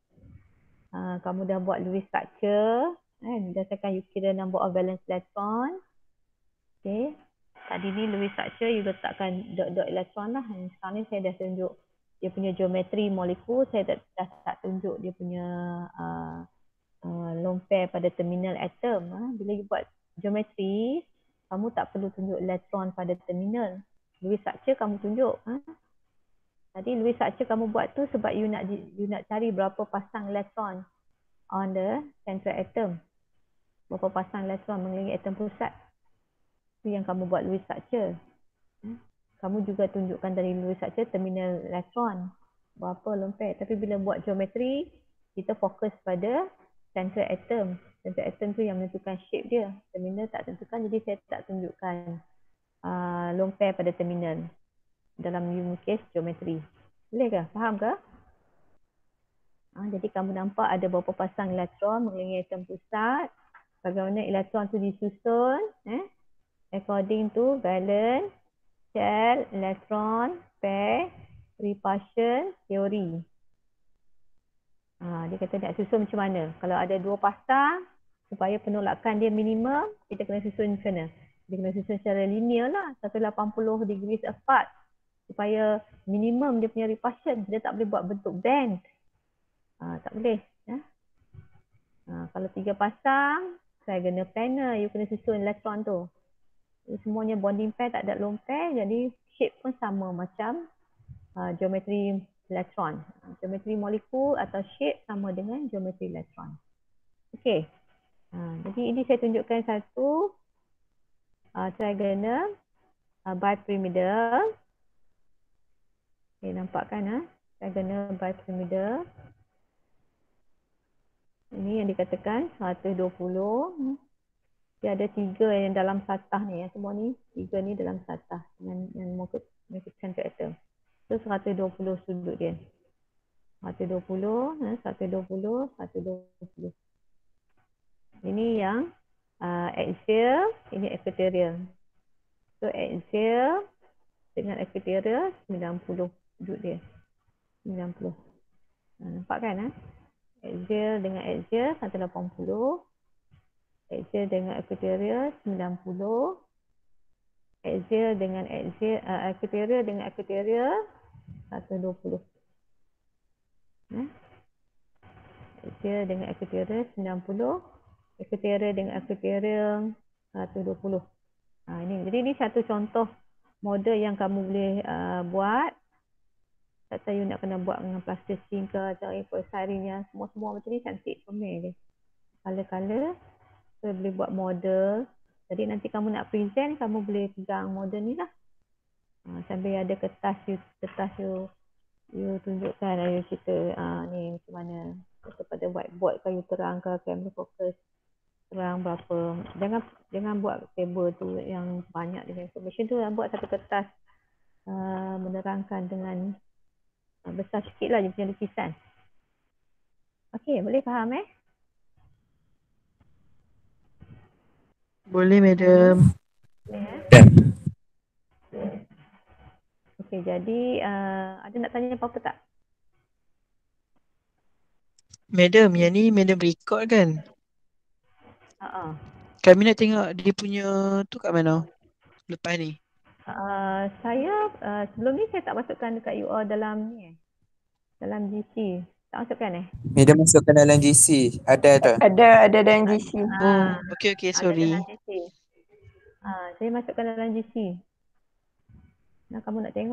Uh, kamu dah buat Lewis structure eh berdasarkan you kira number of valence electron. Okay. Tadi ni Lewis structure you letakkan dot-dot elektron lah. Sekarang ni saya dah tunjuk dia punya geometri molekul. Saya dah, dah tak tunjuk dia punya uh, uh, lone pair pada terminal atom. Ha. Bila you buat geometri, kamu tak perlu tunjuk elektron pada terminal. Lewis structure kamu tunjuk. Ha. Tadi Lewis structure kamu buat tu sebab you nak you nak cari berapa pasang elektron on the central atom. Berapa pasang elektron mengelilingi atom pusat tu yang kamu buat Lewis structure. Hmm? Kamu juga tunjukkan dari Lewis structure terminal elektron. Berapa lompat. Tapi bila buat geometri, kita fokus pada central atom. Central atom tu yang menentukan shape dia. Terminal tak tentukan jadi saya tak tunjukkan uh, lompat pada terminal. Dalam use case geometri. Boleh ke? Faham ke? Ha, jadi kamu nampak ada beberapa pasang elektron mengelilingi atom pusat. Bagaimana elektron tu disusun. Eh? According to valence, shell, electron, pair, repulsion, theory. Ha, dia kata nak susun macam mana. Kalau ada dua pasang, supaya penolakan dia minimum, kita kena susun macam mana. Dia kena susun secara linear lah, 180 degrees apart. Supaya minimum dia punya repulsion, dia tak boleh buat bentuk band. Ha, tak boleh. Ya? Ha, kalau tiga pasang, saya kena planner, you kena susun elektron tu semuanya bonding pair tak ada lone pair jadi shape pun sama macam uh, geometri elektron. Geometri molekul atau shape sama dengan geometri elektron. Okey. Ha, jadi ini saya tunjukkan satu uh, trigonal uh, bipyramidal. Okay, nampak kan? Ha? Trigonal bipyramidal. Ini yang dikatakan 120. Dia ada tiga yang dalam satah ni. Yang semua ni, tiga ni dalam satah. Yang, yang mengikutkan atom. So 120 sudut dia. 120, 120, 120. Ini yang uh, axial, ini equatorial. So axial dengan equatorial 90 sudut dia. 90. Ha, nampak kan? Eh? Axial dengan axial 180. Axial dengan equatorial 90. Axial dengan axial, uh, equatorial dengan equatorial 120. Eh? Axial dengan equatorial 90. Equatorial dengan equatorial 120. Ha, ini. Jadi ini satu contoh model yang kamu boleh uh, buat tak tahu you nak kena buat dengan plasticine ke atau epoxyrinya semua-semua macam ni cantik pemil dia color-color so boleh buat model. Jadi nanti kamu nak present kamu boleh pegang model ni lah. Ha, sambil ada kertas you kertas you you tunjukkan you cerita ha, ni macam mana. Kepada whiteboard kan you terang ke camera focus. Terang berapa. Jangan jangan buat table tu yang banyak dengan information tu. Buat satu kertas uh, menerangkan dengan Ha, besar sikit lah dia punya lukisan. Okey, boleh faham eh? Boleh, madam. Boleh eh? Okey, jadi uh, ada nak tanya apa-apa tak? Madam, yang ni madam record kan? Uh-uh. Kami nak tengok dia punya tu kat mana? Lepas ni. Uh, saya uh, sebelum ni saya tak masukkan dekat UR dalam ni eh. Dalam GC. Tak masukkan eh? Media masukkan dalam GC. Ada ada. Ada ada dalam GC. Ah, oh, okey okey sorry. Uh, saya masukkan dalam GC. Nah, kamu nak tengok